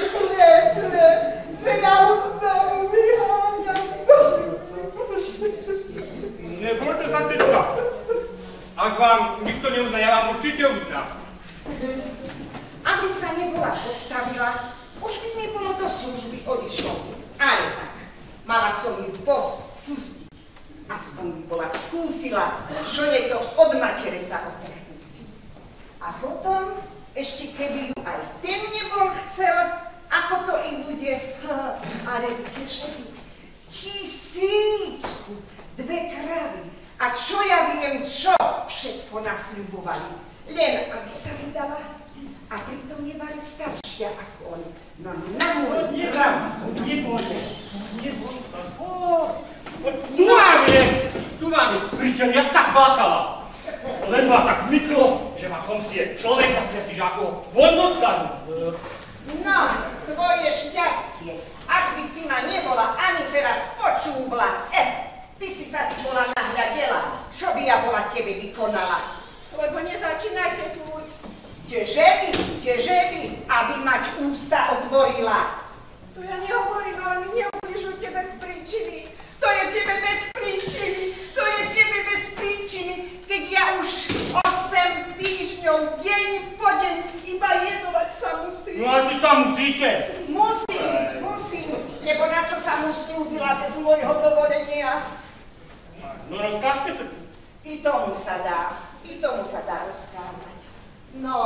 že ja už znovu vyháňam. Nebojte sa, teďka. Ak vám nikto neuzná, ja vám určite uznám. Aby sa nebola postavila, už by mi bolo do služby odišlo. Ale tak, mala som ju pos, pustiť. Aspoň by bola skúsila, čo je to od matere sa otrhnúť. A potom, ešte keby ju aj ten nebol chcel, ako to i bude, ale kdeže by, tisícku, dve kravy, a čo ja viem, čo všetko nasľubovali, len aby sa vydala a pritom je vari staršia ako on. No na môj pravdu. Sa. O, Tu vám je, tu vám je. Pričom ja tak plakala. Len ma tak myklo, že ma komsie človek zapriatý žákov voľno stanu. No, tvoje šťastie. Ak by si ma nebola ani teraz počúvla, eh, ty si sa ty bola nahľadela, čo by ja bola tebe vykonala. Lebo nezačínajte tu. Kdeže by, kdeže by, aby mať ústa otvorila. To ja nehovorím, ale mi neubližujú tebe z príčiny. To je tebe bez príčiny, to je tebe bez príčiny, keď ja už 8 týždňov, deň po deň, iba jedovať sa musím. No a či sa musíte? Musím, musím, lebo na čo sa mu slúbila bez môjho dovolenia? No rozkážte sa. I tomu sa dá, i tomu sa dá rozkázať. No,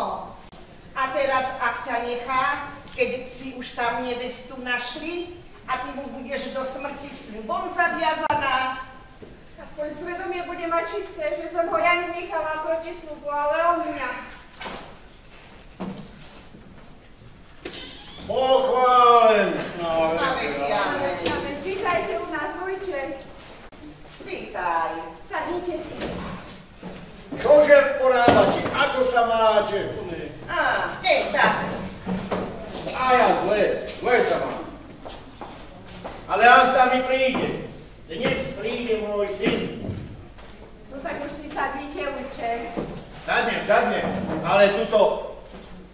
a teraz ak ťa nechá, keď si už tam nevestu našli, a ty mu budeš do smrti sľubom zaviazaná, Aspoň svedomie bude mať čisté, že som ho ja nenechala proti slubu, ale on mňa. Pochválen. No, amen. Amen. Vítajte u nás, Vojček. Vítaj. Sadnite si. Čože porávate? Ako sa máte? Á, hej, tak. A ja zle, zle sa mám. Ale Asta mi príde. Dnes príde môj syn. No tak už si sadnite, Vojček. Sadnem, sadnem, ale tuto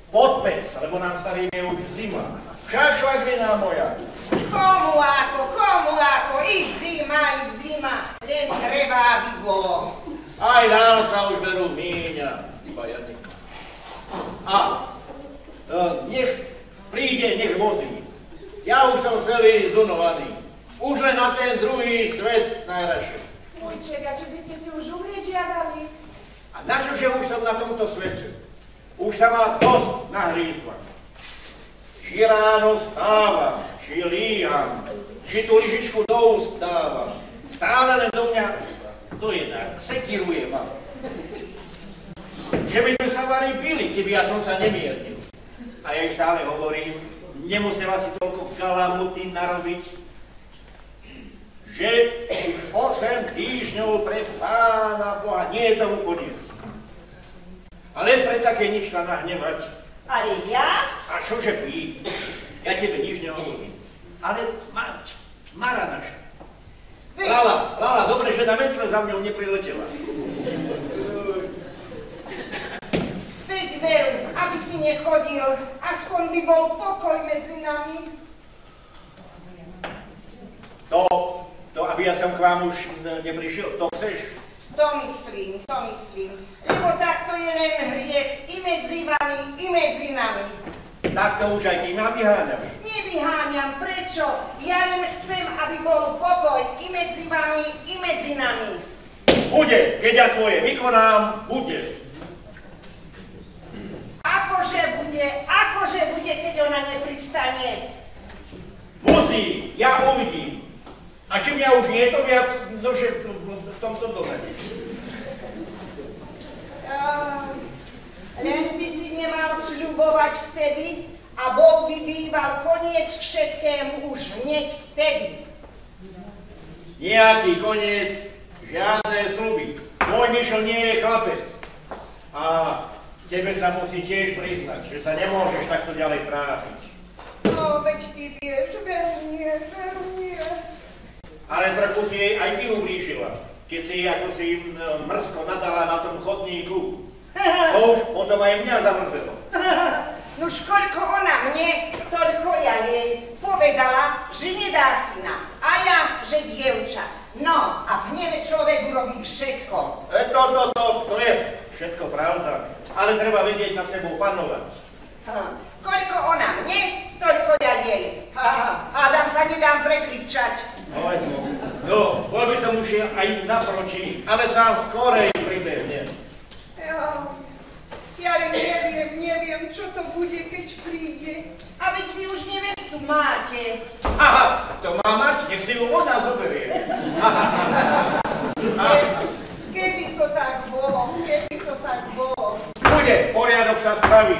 podpec, lebo nám starým je už zima. Však švagrina moja. Komu ako, komu ako, i zima, i zima, len treba, aby bolo. Aj ráno sa už berú míňa, iba ja nech. A e, nech príde, nech vozí. Ja už som celý zunovaný. Už len na ten druhý svet najradšej. Vojček, a či by ste si už umrieť žiadali? A na čo, že už som na tomto svete? Už sa ma dosť nahrízla. či ráno stávam, či líham, či tú lyžičku do úst dávam. Stále len do mňa, to je tak, sekiruje ma. Že by sme sa vari bili, keby ja som sa nemiernil. A ja jej stále hovorím, nemusela si toľko kalamuty narobiť, že už 8 týždňov pre pána Boha nie je tomu koniec. A len pre také nič sa nahnevať. Ale ja? A čože pí? Ja tebe nič nehovorím. Ale ma, Mara naša. Lala, Lala, dobre, že na metle za mňou nepriletela. veď veru, aby si nechodil, aspoň by bol pokoj medzi nami. To, to, aby ja som k vám už neprišiel, to chceš? To myslím, to myslím. Lebo takto je len hriech i medzi vami, i medzi nami. Tak to už aj ty ma vyháňaš. Nevyháňam, prečo? Ja len chcem, aby bol pokoj i medzi vami, i medzi nami. Bude, keď ja svoje vykonám, bude. Akože bude, akože bude, keď ona nepristane. Musí, ja uvidím. A čím ja už nie je to viac nože v, tomto dome. Uh, len by nemal sľubovať vtedy a Boh by býval koniec všetkému už hneď vtedy. Nejaký koniec, žiadne sluby. Môj Mišo nie je chlapec. A tebe sa musí tiež priznať, že sa nemôžeš takto ďalej trápiť. No, veď ty vieš, veru nie, veru nie. Ale trochu si jej aj ty ublížila, keď si ako si m, mrzko nadala na tom chodníku. To už potom aj mňa zamrzelo. Nuž koľko ona mne, toľko ja jej povedala, že nedá syna. A ja, že dievča. No, a v hneve človek urobí všetko. E, to, to, to, to je všetko pravda. Ale treba vedieť nad sebou panovať. Ha, koľko ona mne, toľko ja jej. Ha, ha, sa nedám prekričať. No, no, bol by som už aj naproti, ale sám skorej pribehne. Ja, neviem, neviem, čo to bude, keď príde. A veď vy už nevestu máte. Aha, to má mať, nech si ju ona zoberie. Keby, to tak bolo, keby to tak bolo. Bude, poriadok sa spraví.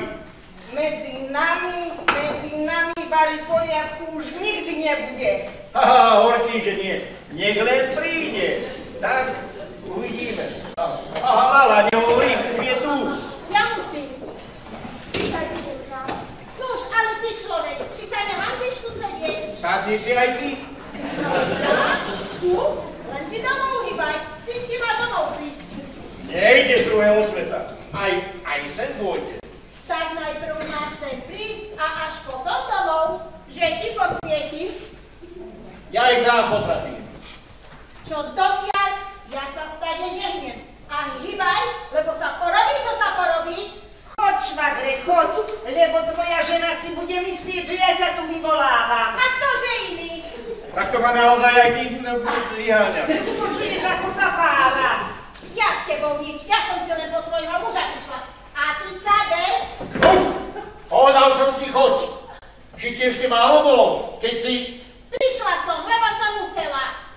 Medzi nami, medzi nami bari poriadku už nikdy nebude. Aha, horký, že nie. Nech len príde. Tak, uvidíme. Aha, Lala, nehovorím, už je tu. Ja musím. Nož, ale ty človek, či sa nemám tiež tu sedieť? Sadni si aj ty. Ja? Tu? Len ty domov hýbaj. Syn ti má domov prísť. Nejde druhého sveta. Aj, aj sem pôjde. Tak najprv má sem prísť a až potom domov, že ti posvietím, Ja ich dám potrafím. čo dokiaľ ja sa stane nehnem. A hýbaj, lebo sa porobí, čo sa porobí. Choď, švagre, choď, lebo tvoja žena si bude myslieť, že ja ťa tu vyvolávam. A ktože iný? Tak to ma naozaj aj ty no, vyháňaš. Už počuješ, ako sa pála. Ja s tebou nič, ja som si len po svojho muža išla. A ty sa ber, Už, povedal som si choď. Či ti ešte málo bolo, keď si... prišla som, lebo som musela.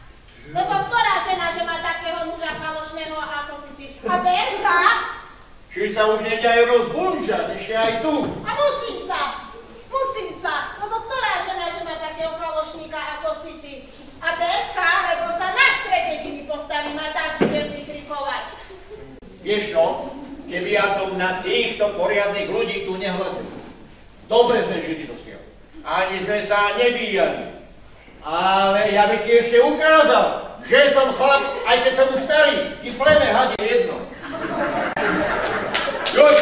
Lebo ktorá žena, že má takého muža falošného ako si ty? A ber sa, Či sa už nejde aj rozbunžať, ešte aj tu. a musím sa, musím sa, lebo ktorá žena, že má takého falošníka ako si ty? A ber sa, lebo sa na strede ti mi postavím a tak budem vykrikovať. Vieš čo? Keby ja som na týchto poriadnych ľudí tu nehľadil. Dobre sme žili dosiaľ. Ani sme sa nebíjali. Ale ja by ti ešte ukázal, že som chlap, aj keď som už starý. Ti pleme hadie jedno. Joj,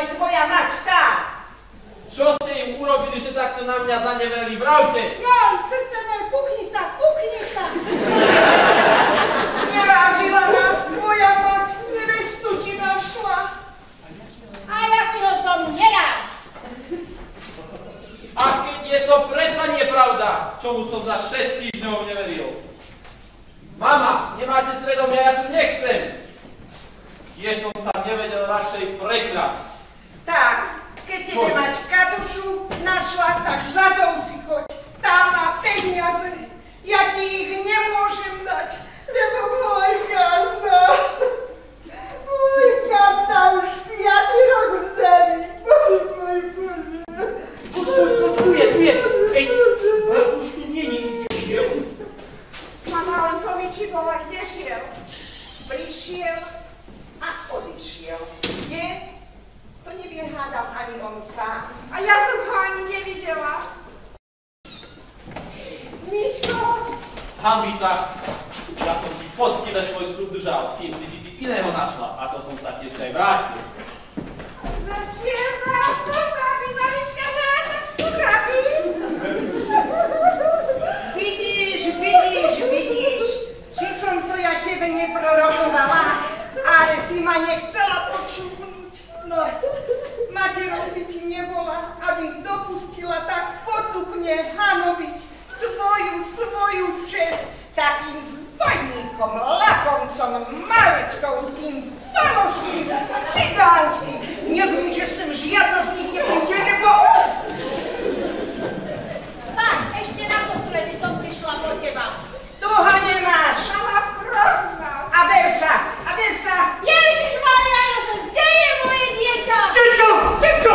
ale tvoja tá. Čo ste im urobili, že takto na mňa zaneverili? Vravte! Joj, srdce moje, pukni sa, pukni sa. Nerážila nás tvoja mať, nevestu ti našla. A ja si ho z domu nedám. A keď je to predsa nepravda, čomu som za 6 týždňov neveril. Mama, nemáte svedomia, ja tu nechcem. Tiež som sa nevedel radšej prekrať. Tak, keď tebe mať katušu našla, tak za dom si choď. Tá má peniaze. Ja ti ich nemôžem dať, lebo môj gazda, môj gazda už piatý rok zemi. Bože môj, bože. Tu je, tu je. Ej, už tu nie je išiel. Mama, len komiči bola, kde šiel? Prišiel a odišiel. Kde? To nevie, hádam ani on sám. A ja som ho ani nevidela. Miško, Hambi sa. Ja som ti poctivé svoj slub držal, kým si si ty iného našla. A to som sa tiež aj vrátil. začiem vás pochápiť, mamička, že ja sa pochápim. Vidíš, vidíš, vidíš, či som to ja tebe neprorokovala, ale si ma nechcela počúvnuť. No, materia by ti nebola, aby dopustila tak potupne hanoviť svoju, svoju čest takým zbajníkom, lakomcom, maleckovským, falošným, cigánským. Nevím, že sem žiadna z nich nepríde, lebo... Tak, ešte naposledy som prišla po teba. Dlho nemáš. Šalapku Prosím. A Verša, a Verša. Ježiš Maria, Jozef, kde je moje dieťa? Detko, detko.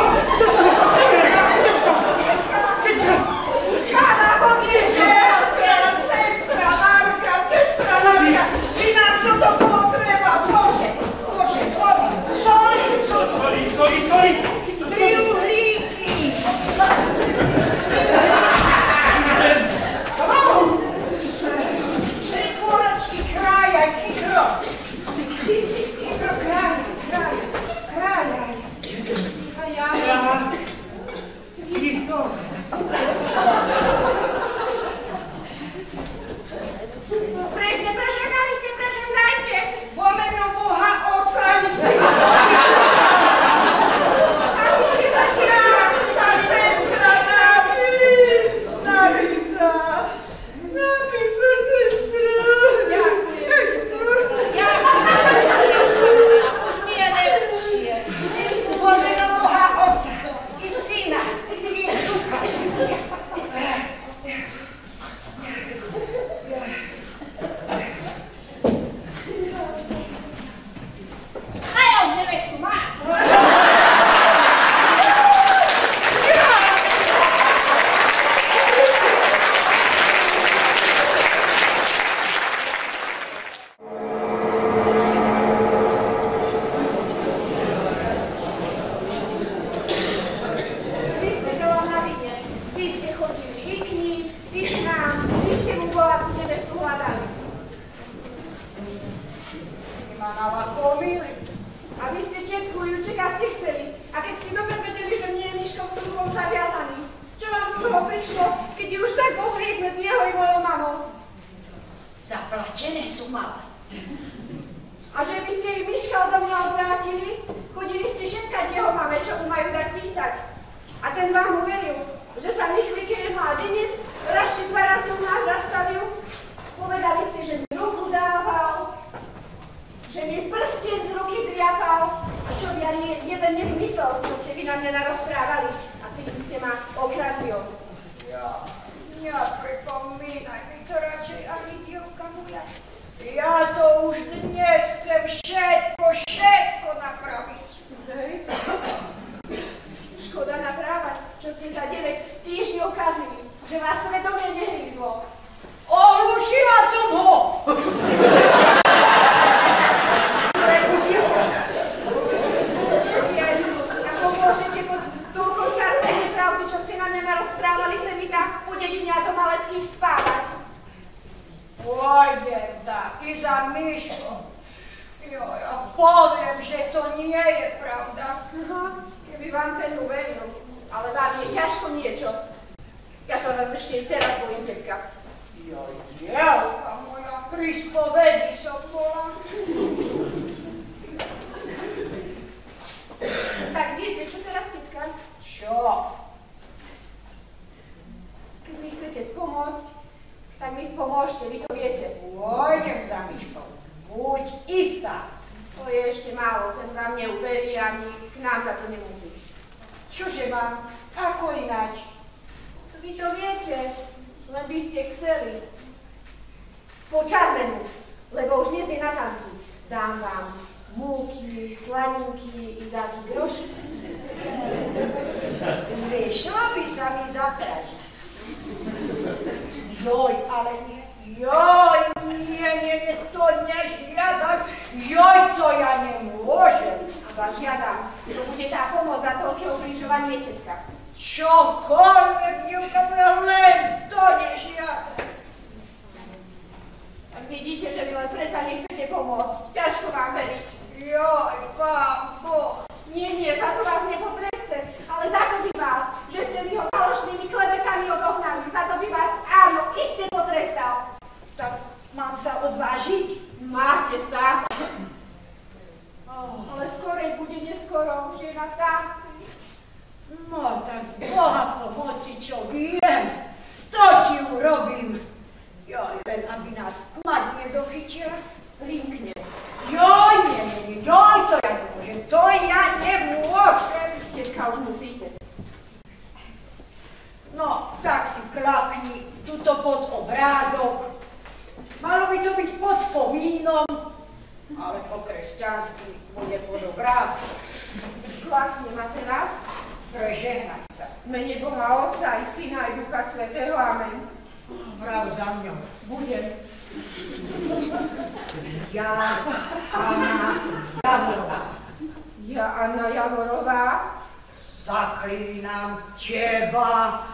Zaklínam teba.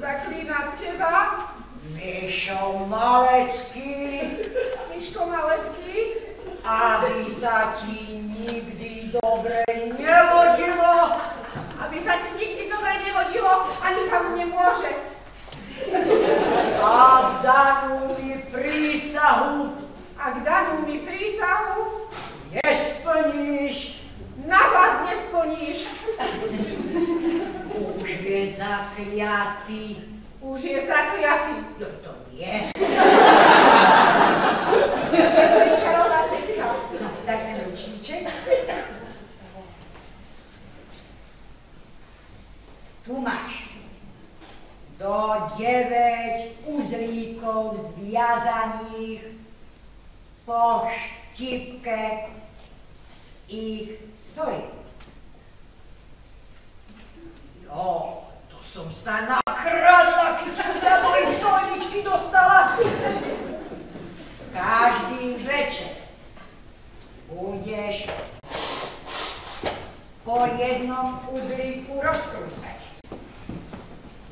Zaklínam teba. Mišo Malecký. Miško Malecký. Aby sa ti nikdy dobre nevodilo. Aby sa ti nikdy dobre nevodilo, ani sa mu nemôže. A danú mi prísahu. A danú mi prísahu. Nesplníš na vás nesplníš. už je zakliatý. Už je zakliatý. Kto to je? Ešte bude čarodáčeka. No, daj sem ručníček. Tu máš do 9 uzlíkov zviazaných po štipke z ich soli. Jo, to som sa nakradla, keď som sa do ich dostala. Každý večer budeš po jednom uzlíku rozkrúcať.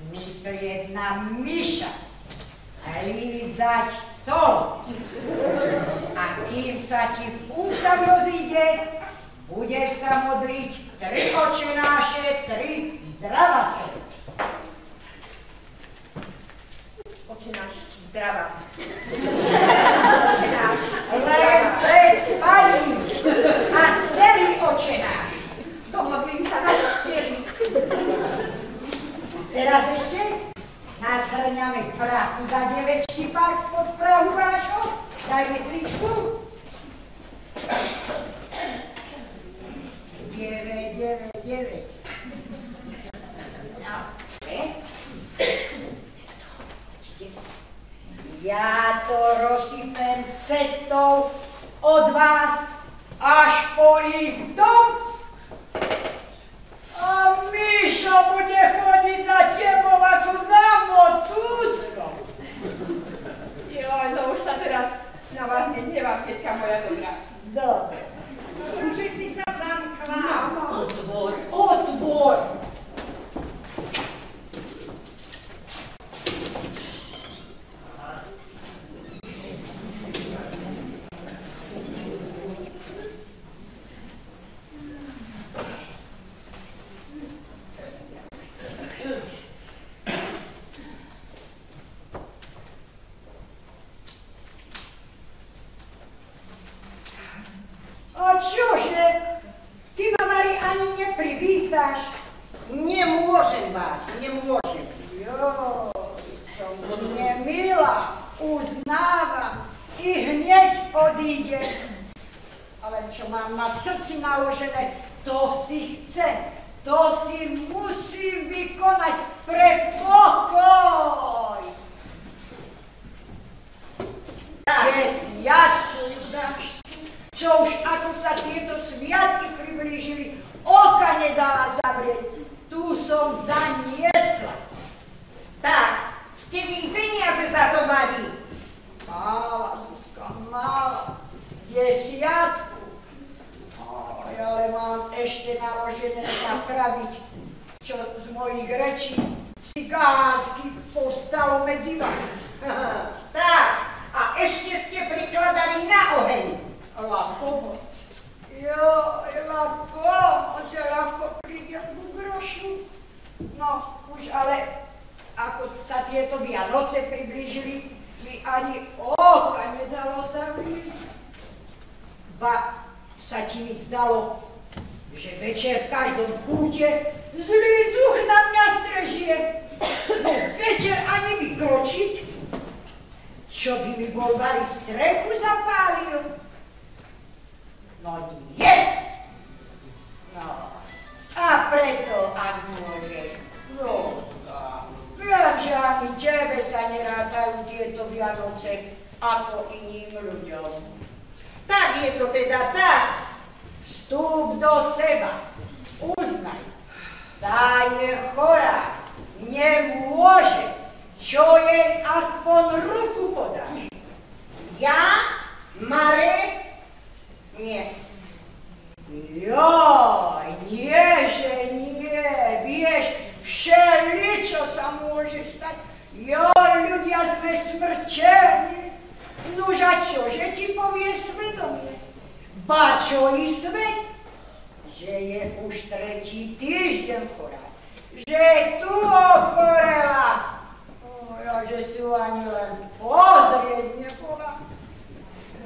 Myslieť na myša, lízať sol. A kým sa ti ústa rozíde, budeš sa modliť tri tri. Oče náš, zdravá. Oče náš, Len zdravá. pred spaním a celý očenáš. Dohodlím sa na posteli. Teraz ešte nás hrňame prachu za 9 štipák spod prahu vášho. Dajme tričku. 9, 9, 9. Dobre. Ja to rozsypem cestou od vás až po ich dom. A Míšo bude chodiť za tebou ako za motúzkom. Joj, no už sa teraz na vás nehnevám, teďka moja dobrá. Dobre. Že si sa zamkla. Mama. Otvor, otvor. A čože? Ty ma Mari ani neprivítaš. Nemôžem vás, nemôžem. Jo, som nemila, uznávam i hneď odíde. Ale čo mám na srdci naložené, to si chce, to si musím vykonať pre pokoj. Sviatku dáš, čo už ako sa tieto sviatky priblížili, oka nedala zavrieť. Tu som zaniesla. Tak, ste vy peniaze za to mali. Mála, Zuzka, mála. Desiatku. Aj, ale mám ešte naložené napraviť, čo z mojich rečí cigánsky povstalo medzi vami. tak, a ešte ste prikladali na oheň. Lakomosť. Jo, lakomosť, že ľahko príde ku grošu. No, už ale ako sa tieto Vianoce priblížili, mi ani oka nedalo zavrieť. Ba sa ti mi zdalo, že večer v každom kúte zlý duch na mňa strežie. No večer ani vykročiť, čo by mi bol vari strechu zapálil. No nie. No, a preto, ak môže, Roska, viem, že ani tebe sa nerátajú tieto Vianoce ako iným ľuďom. Tak je to teda tak. Vstúp do seba, uznaj, tá je chorá, nemôže, čo jej aspoň ruku podáš. Ja, Marek, nie. Joj, nie, že nie, vieš, všeličo sa môže stať. Jo, ľudia sme smrčení. Nuž a čo, že ti povie svedomie? Ba čo i svet? Že je už tretí týždeň chorá. že tu ochorela. Ja, že si ju ani len pozrieť nebola.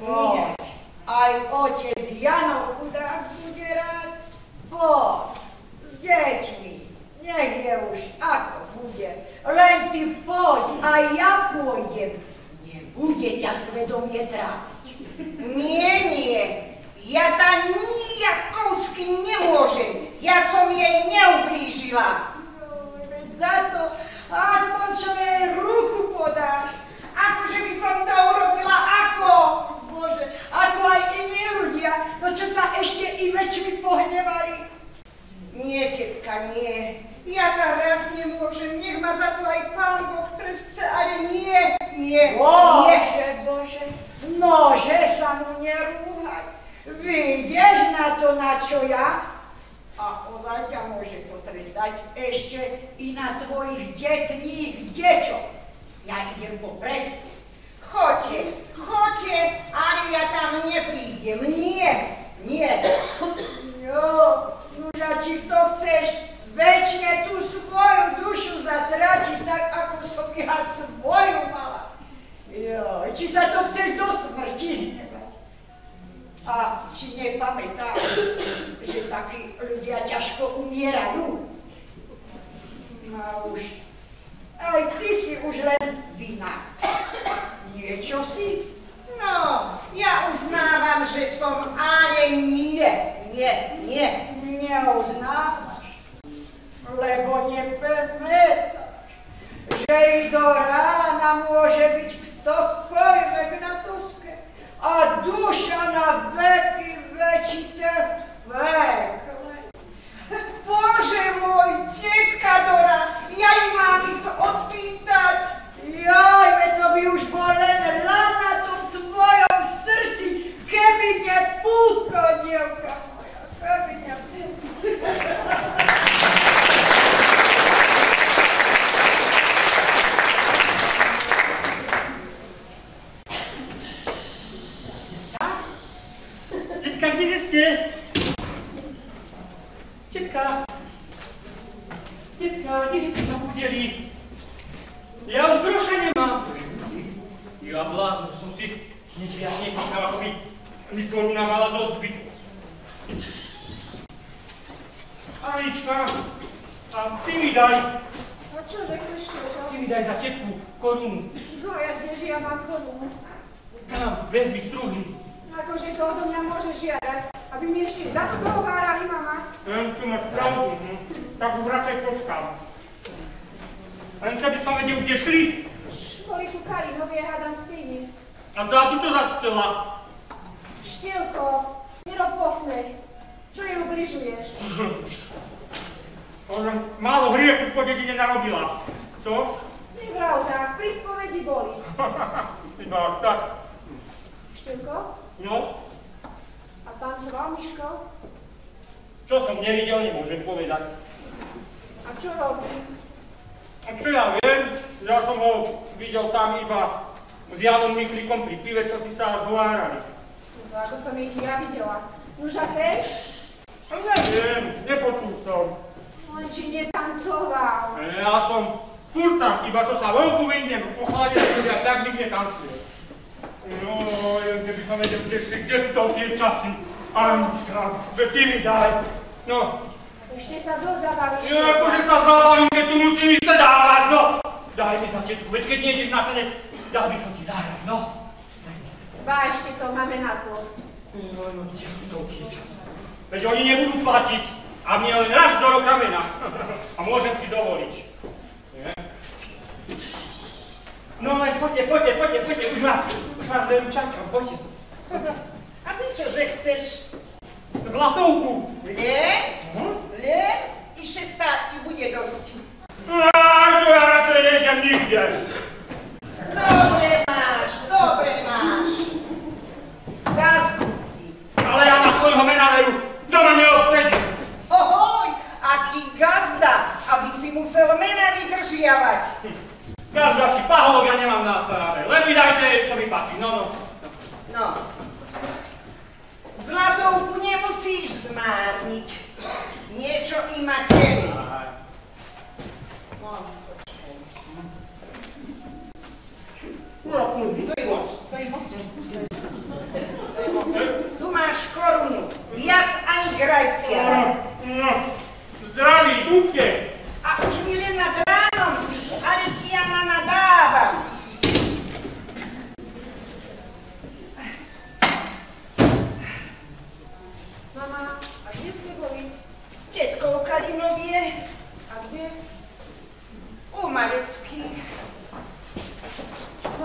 Nie, aj otec Jano chudák bude rád. Poď, s deťmi, nech je už ako bude. Len ty poď, aj ja pôjdem. Nebude ťa svedomie trápiť. Nie, nie. Ja tam nijakovsky nemôžem. Ja som jej neublížila. Za to aspoň čo jej ruku podáš. Akože by som to urobila ako? Bože, ako aj iní ľudia, no čo sa ešte i väčšmi pohnevali. Nie, tetka, nie. Ja tam raz nemôžem. Nech ma za to aj pán Boh trestce, ale nie, nie, nie. Bože, Bože, nože sa mu nerúhaj. Vidieš na to, na čo ja? A ozaj ťa môže potrestať ešte i na tvojich detných deťoch. Ja idem popred. Choďte, choďte, ale ja tam neprídem. Nie, nie. Jo, nuža, či to chceš väčšine tú svoju dušu zatratiť, tak ako som ja svoju mala. Jo, či sa to chceš do smrti A či nepamätáš, že takí ľudia ťažko umierajú? No už, aj ty si už len vina. Niečo si? No, ja uznávam, že som, ale nie, nie, nie. Neuznávaš, lebo nepamätáš, že i do rána môže byť ktokoľvek na doske a duša na veky večité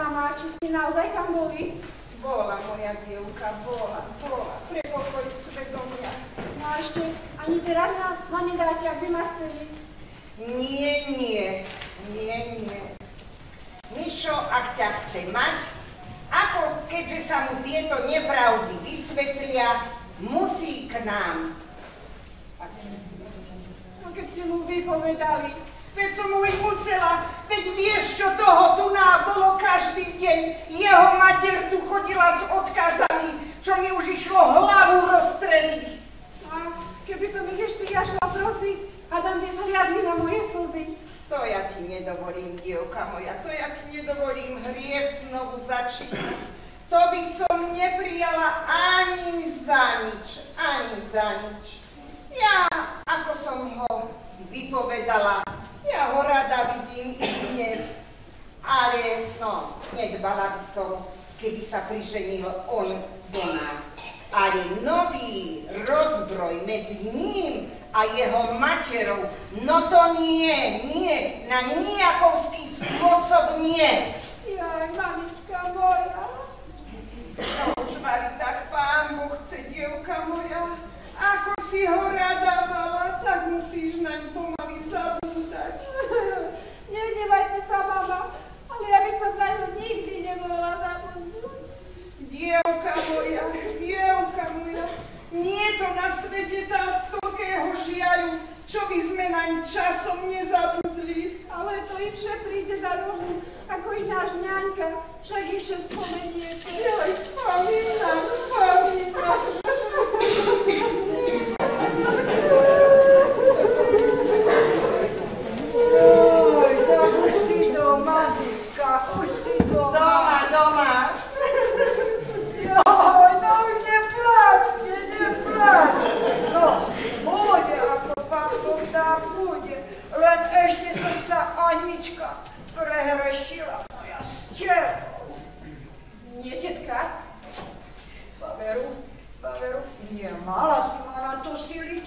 Mama, či ste naozaj tam boli? Bola moja dievka, bola, bola, pre pokoj svedomia. No a ešte ani teraz nás ma nedáte, ak by ma chceli. Nie, nie, nie, nie. Mišo, ak ťa chce mať, ako keďže sa mu tieto nepravdy vysvetlia, musí k nám. No keď ste mu vypovedali, Veď som mu ich musela, veď vieš, čo toho tu nám bolo každý deň. Jeho mater tu chodila s odkazami, čo mi už išlo hlavu rozstreliť. a keby som ich ešte ja šla prosiť, Adam by zhliadli na moje slzy. To ja ti nedovolím, dievka moja, to ja ti nedovolím hriech znovu začínať. To by som neprijala ani za nič, ani za nič. Ja, ako som ho vypovedala, ja ho rada vidím i dnes, ale no, nedbala by som, keby sa priženil on do nás. Ale nový rozbroj medzi ním a jeho materou, no to nie, nie, na nijakovský spôsob nie. Jaj, mamička moja. No už mali tak pán Boh chce, dievka moja. Ako si ho rada mala, tak musíš naň pomaly zabúdať. Nehnevajte sa, mama, ale ja by som na ňu nikdy nemohla zabudnúť. Dievka moja, dievka moja, nie to na svete tá toľkého žiaľu, čo by sme naň časom nezabudli. Ale to im vše príde na rohu, ako i náš ňaňka, však ešte spomeniete. Joj, spomínam, spomínam. Oj, tak už si doma, Zuzka, už si doma. Doma, doma. Joj, no neplačte, neplačte. No, bude, ako pán Boh dá, bude. Som sa, Anička, prehrešila moja s tebou. Nie, tetka? Paveru, Paveru, nemala si ma na to siliť.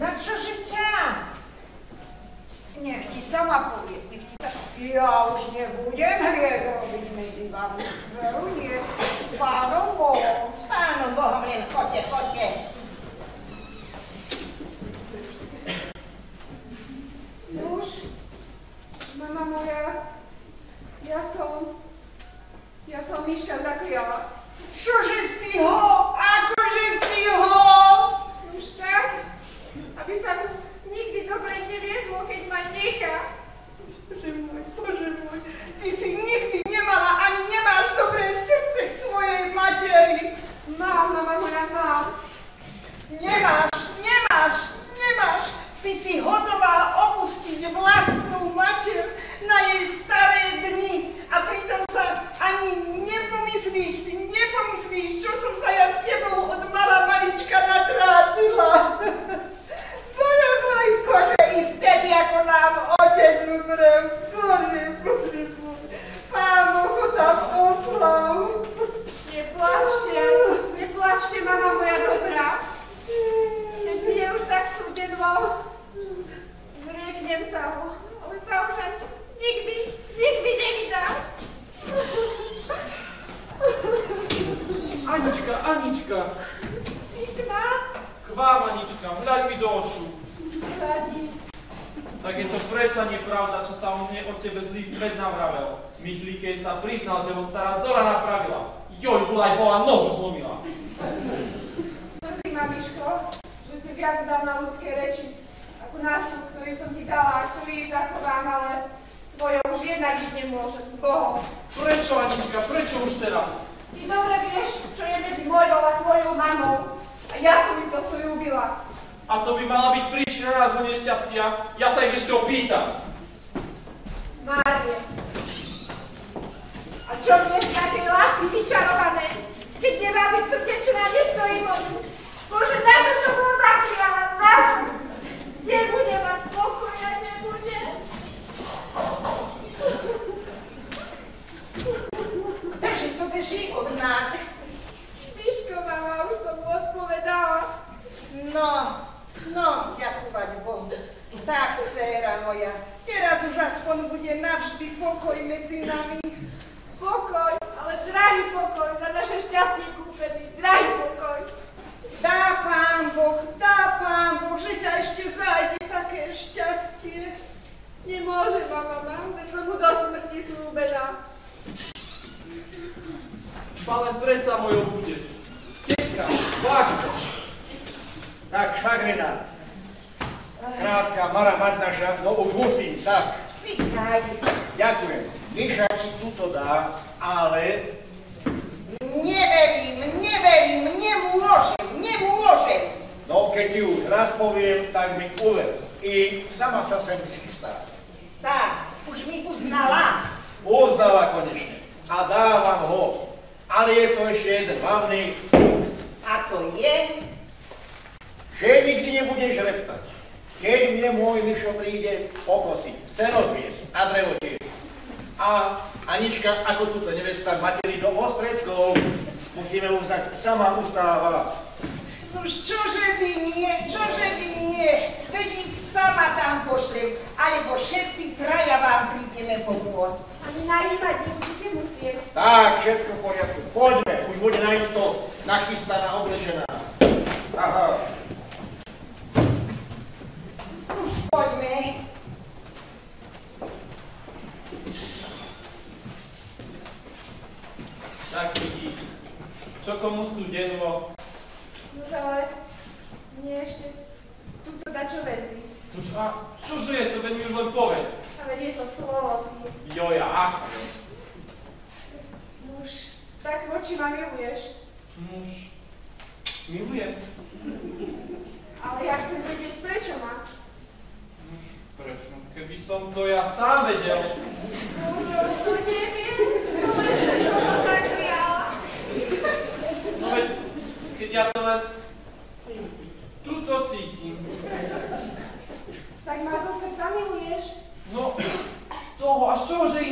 Na čože ťa? Nech ti sama povie, nech ti sa... Ja už nebudem hriech robiť medzi vami. Veru nie, s pánom Bohom. S pánom Bohom len chodte, chodte. Už, mama moja, ja som, ja som Miška zakryala. Čože si ho? Akože si ho? Už tak, aby sa nikdy dobre neviedlo, keď ma nechá. Bože môj, Bože môj, ty si nikdy nemala ani nemáš dobré srdce k svojej materi. Mám, mama moja, mám. Nemáš, nemáš, nemáš. Ty si hotová opustiť vlastnú mater na jej staré dni a pritom sa ani nepomyslíš si, nepomyslíš, čo som sa ja s tebou od mala malička natrátila. Bože môj, Bože, i vtedy, ako nám otec umrel, Bože, Bože, Bože, Pán Boh ho tam poslal. Neplačte, neplačte, mama moja dobrá.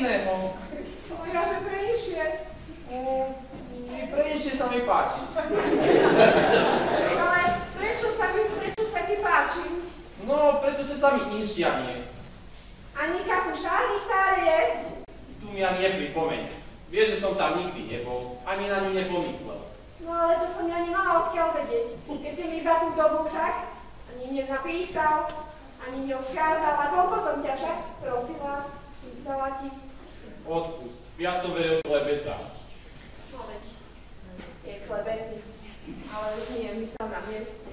iného. Ja, že prejšie. Prejšie sa mi páči. Ale prečo sa mi, prečo sa ti páči? No, pretože sa mi inšťavne. A nikakú šaritár je? Tu mi ani nepripomeň. Vieš, že som tam nikdy nebol, ani na ňu nepomyslel. No ale to som ja nemala odkiaľ vedieť. Keď si mi za tú dobu však ani nenapísal, ani neodkázala, koľko som ťa však prosila, písala ti odpust, viac som veril klebetám. Človek je klebety. ale nie je mysel na mieste.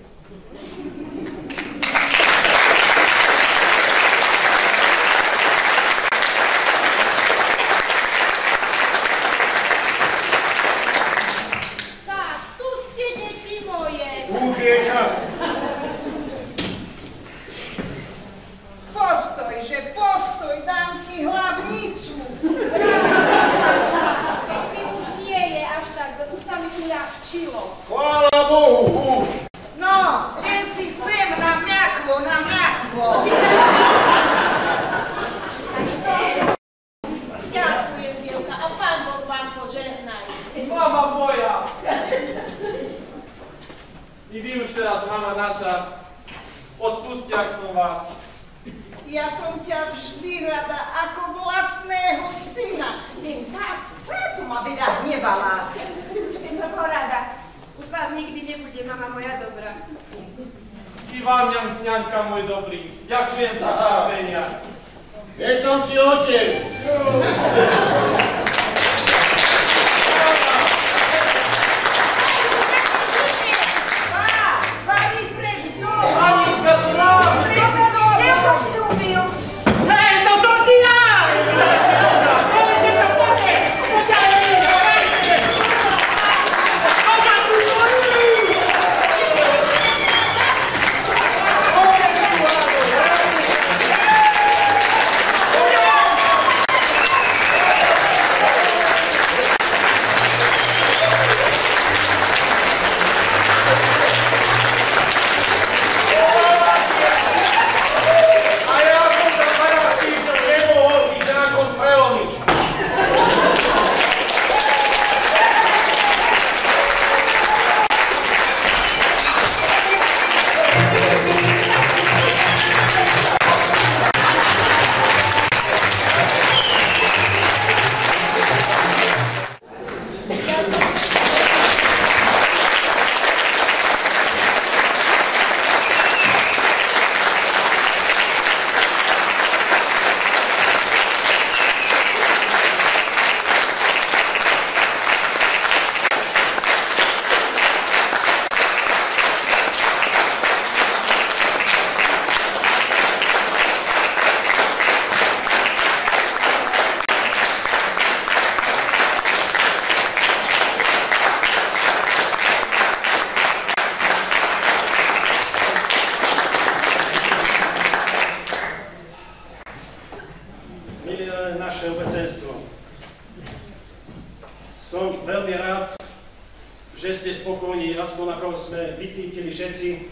Všetci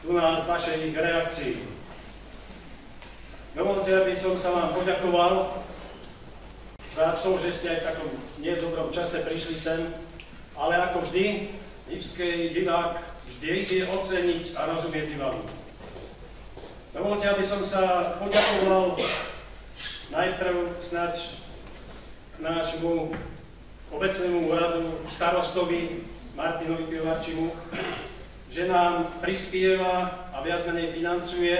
tu nás vašej reakcii. Dovolte, aby som sa vám poďakoval za to, že ste aj v takom nedobrom čase prišli sem, ale ako vždy, Lipský divák vždy vie oceniť a rozumieť divalu. Dovolte, aby som sa poďakoval najprv snať nášmu obecnému úradu starostovi Martinovi Pivarčimu, že nám prispieva a viac menej financuje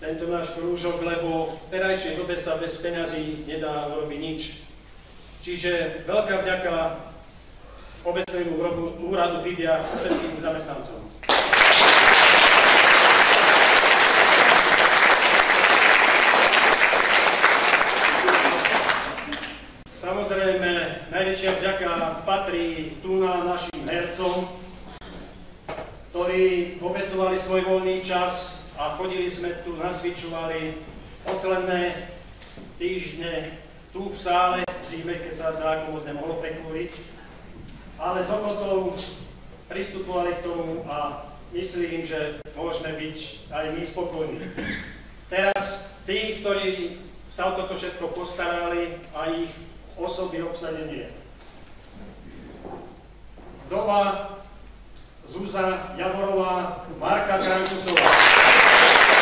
tento náš krúžok, lebo v terajšej dobe sa bez peňazí nedá robiť nič. Čiže veľká vďaka obecnému úradu FIDIA všetkým zamestnancom. Samozrejme, najväčšia vďaka patrí tu na našim hercom, ktorí obetovali svoj voľný čas a chodili sme tu, nacvičovali posledné týždne tu v sále v zime, keď sa tak moc nemohlo prekúriť ale s ochotou pristupovali k tomu a myslím, že môžeme byť aj my spokojní. Teraz tí, ktorí sa o toto všetko postarali a ich osoby obsadenie. Dova, Zúza Javorová, Marka Krankusová.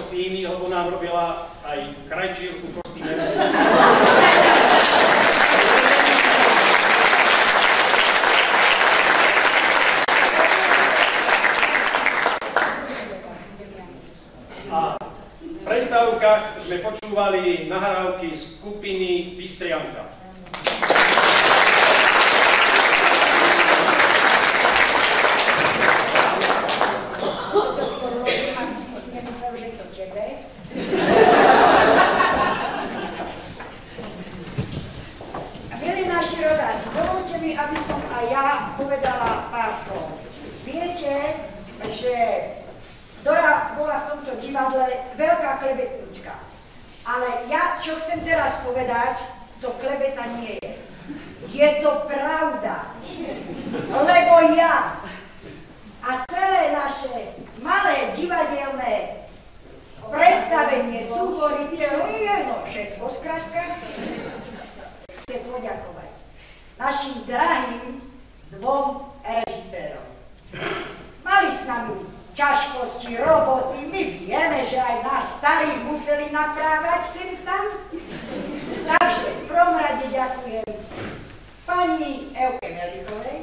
Kostýmy, lebo nám robila aj krajčírku kostýmerovú. A v prestávkach sme počúvali nahrávky skupiny Bystrianka. To skoro robím, aby si si nemyslel, že to tebe. Milí naši rodáci, dovolte mi, aby som aj ja povedala pár slov. Viete, že Dora bola v tomto divadle veľká klebetnička. Ale ja, čo chcem teraz povedať, to klebeta nie je. Je to pravda. Lebo ja a celé naše malé divadelné predstavenie, súbory, no všetko skrátka, chce poďakovať našim drahým dvom režisérom. Mali s nami ťažkosti, roboty, my vieme, že aj nás starých museli naprávať sem tam. Takže v prvom rade ďakujem pani Euke Melikovej,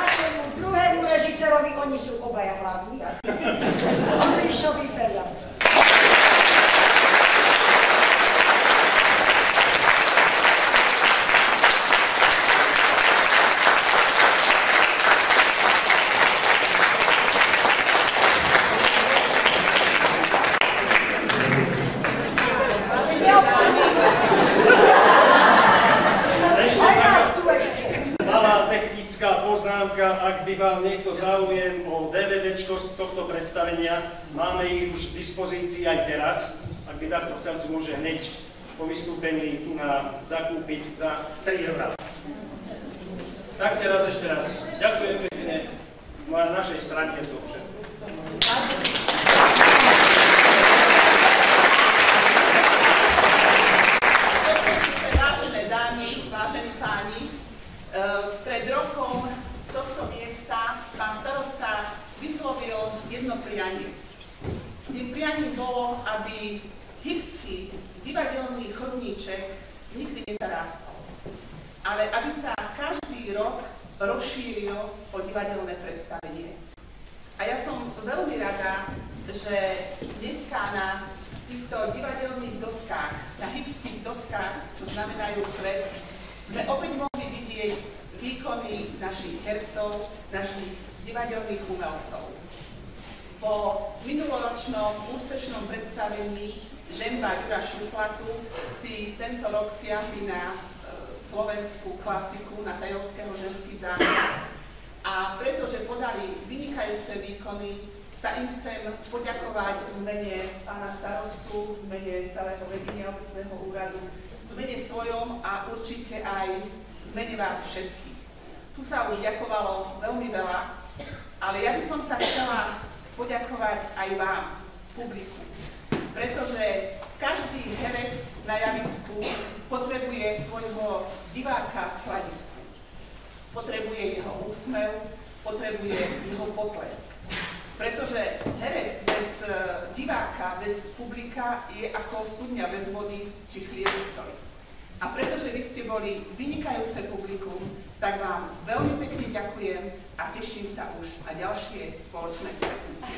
našemu druhému režisérovi, oni sú obaja hlavní, Ondrišovi Ferjancovi. Ale neopakujem. Ešte Aj taká nás tu ešte. malá technická poznámka, ak by vám niekto záujem o DVDčko z tohto predstavenia, máme ich už v dispozícii aj teraz. Ak by takto chcel, môže hneď po vystúpení tu na zakúpiť za 3 eurá. Tak teraz ešte raz. Ďakujem pekne. Na našej strane je to všetko. Vážené dámy, vážení páni, e, pred rokom z tohto miesta pán starosta vyslovil jedno prianie. Tým prianím bolo, aby hipský divadelný chodníček nikdy nezarástol, ale aby sa každý rok rozšíril o divadelné predstavenie. A ja som veľmi rada, že dneska na týchto divadelných doskách, na hipských doskách, čo znamenajú svet, sme opäť mohli vidieť výkony našich hercov, našich divadelných umelcov. Po minuloročnom úspešnom predstavení Žemba Jura Šuplatu si tento rok siahli na slovenskú klasiku, na Tajovského ženský zámer. A pretože podali vynikajúce výkony, sa im chcem poďakovať v mene pána starostu, v mene celého vedenia obecného úradu, v mene svojom a určite aj v mene vás všetkých. Tu sa už ďakovalo veľmi veľa, ale ja by som sa chcela poďakovať aj vám, publiku, pretože každý herec na javisku potrebuje svojho diváka v hľadisku. Potrebuje jeho úsmev, potrebuje jeho potlesk. Pretože herec bez e, diváka, bez publika je ako studňa bez vody či chlieby soli. A pretože vy ste boli vynikajúce publikum, tak vám veľmi pekne ďakujem a teším sa už na ďalšie spoločné stretnutie.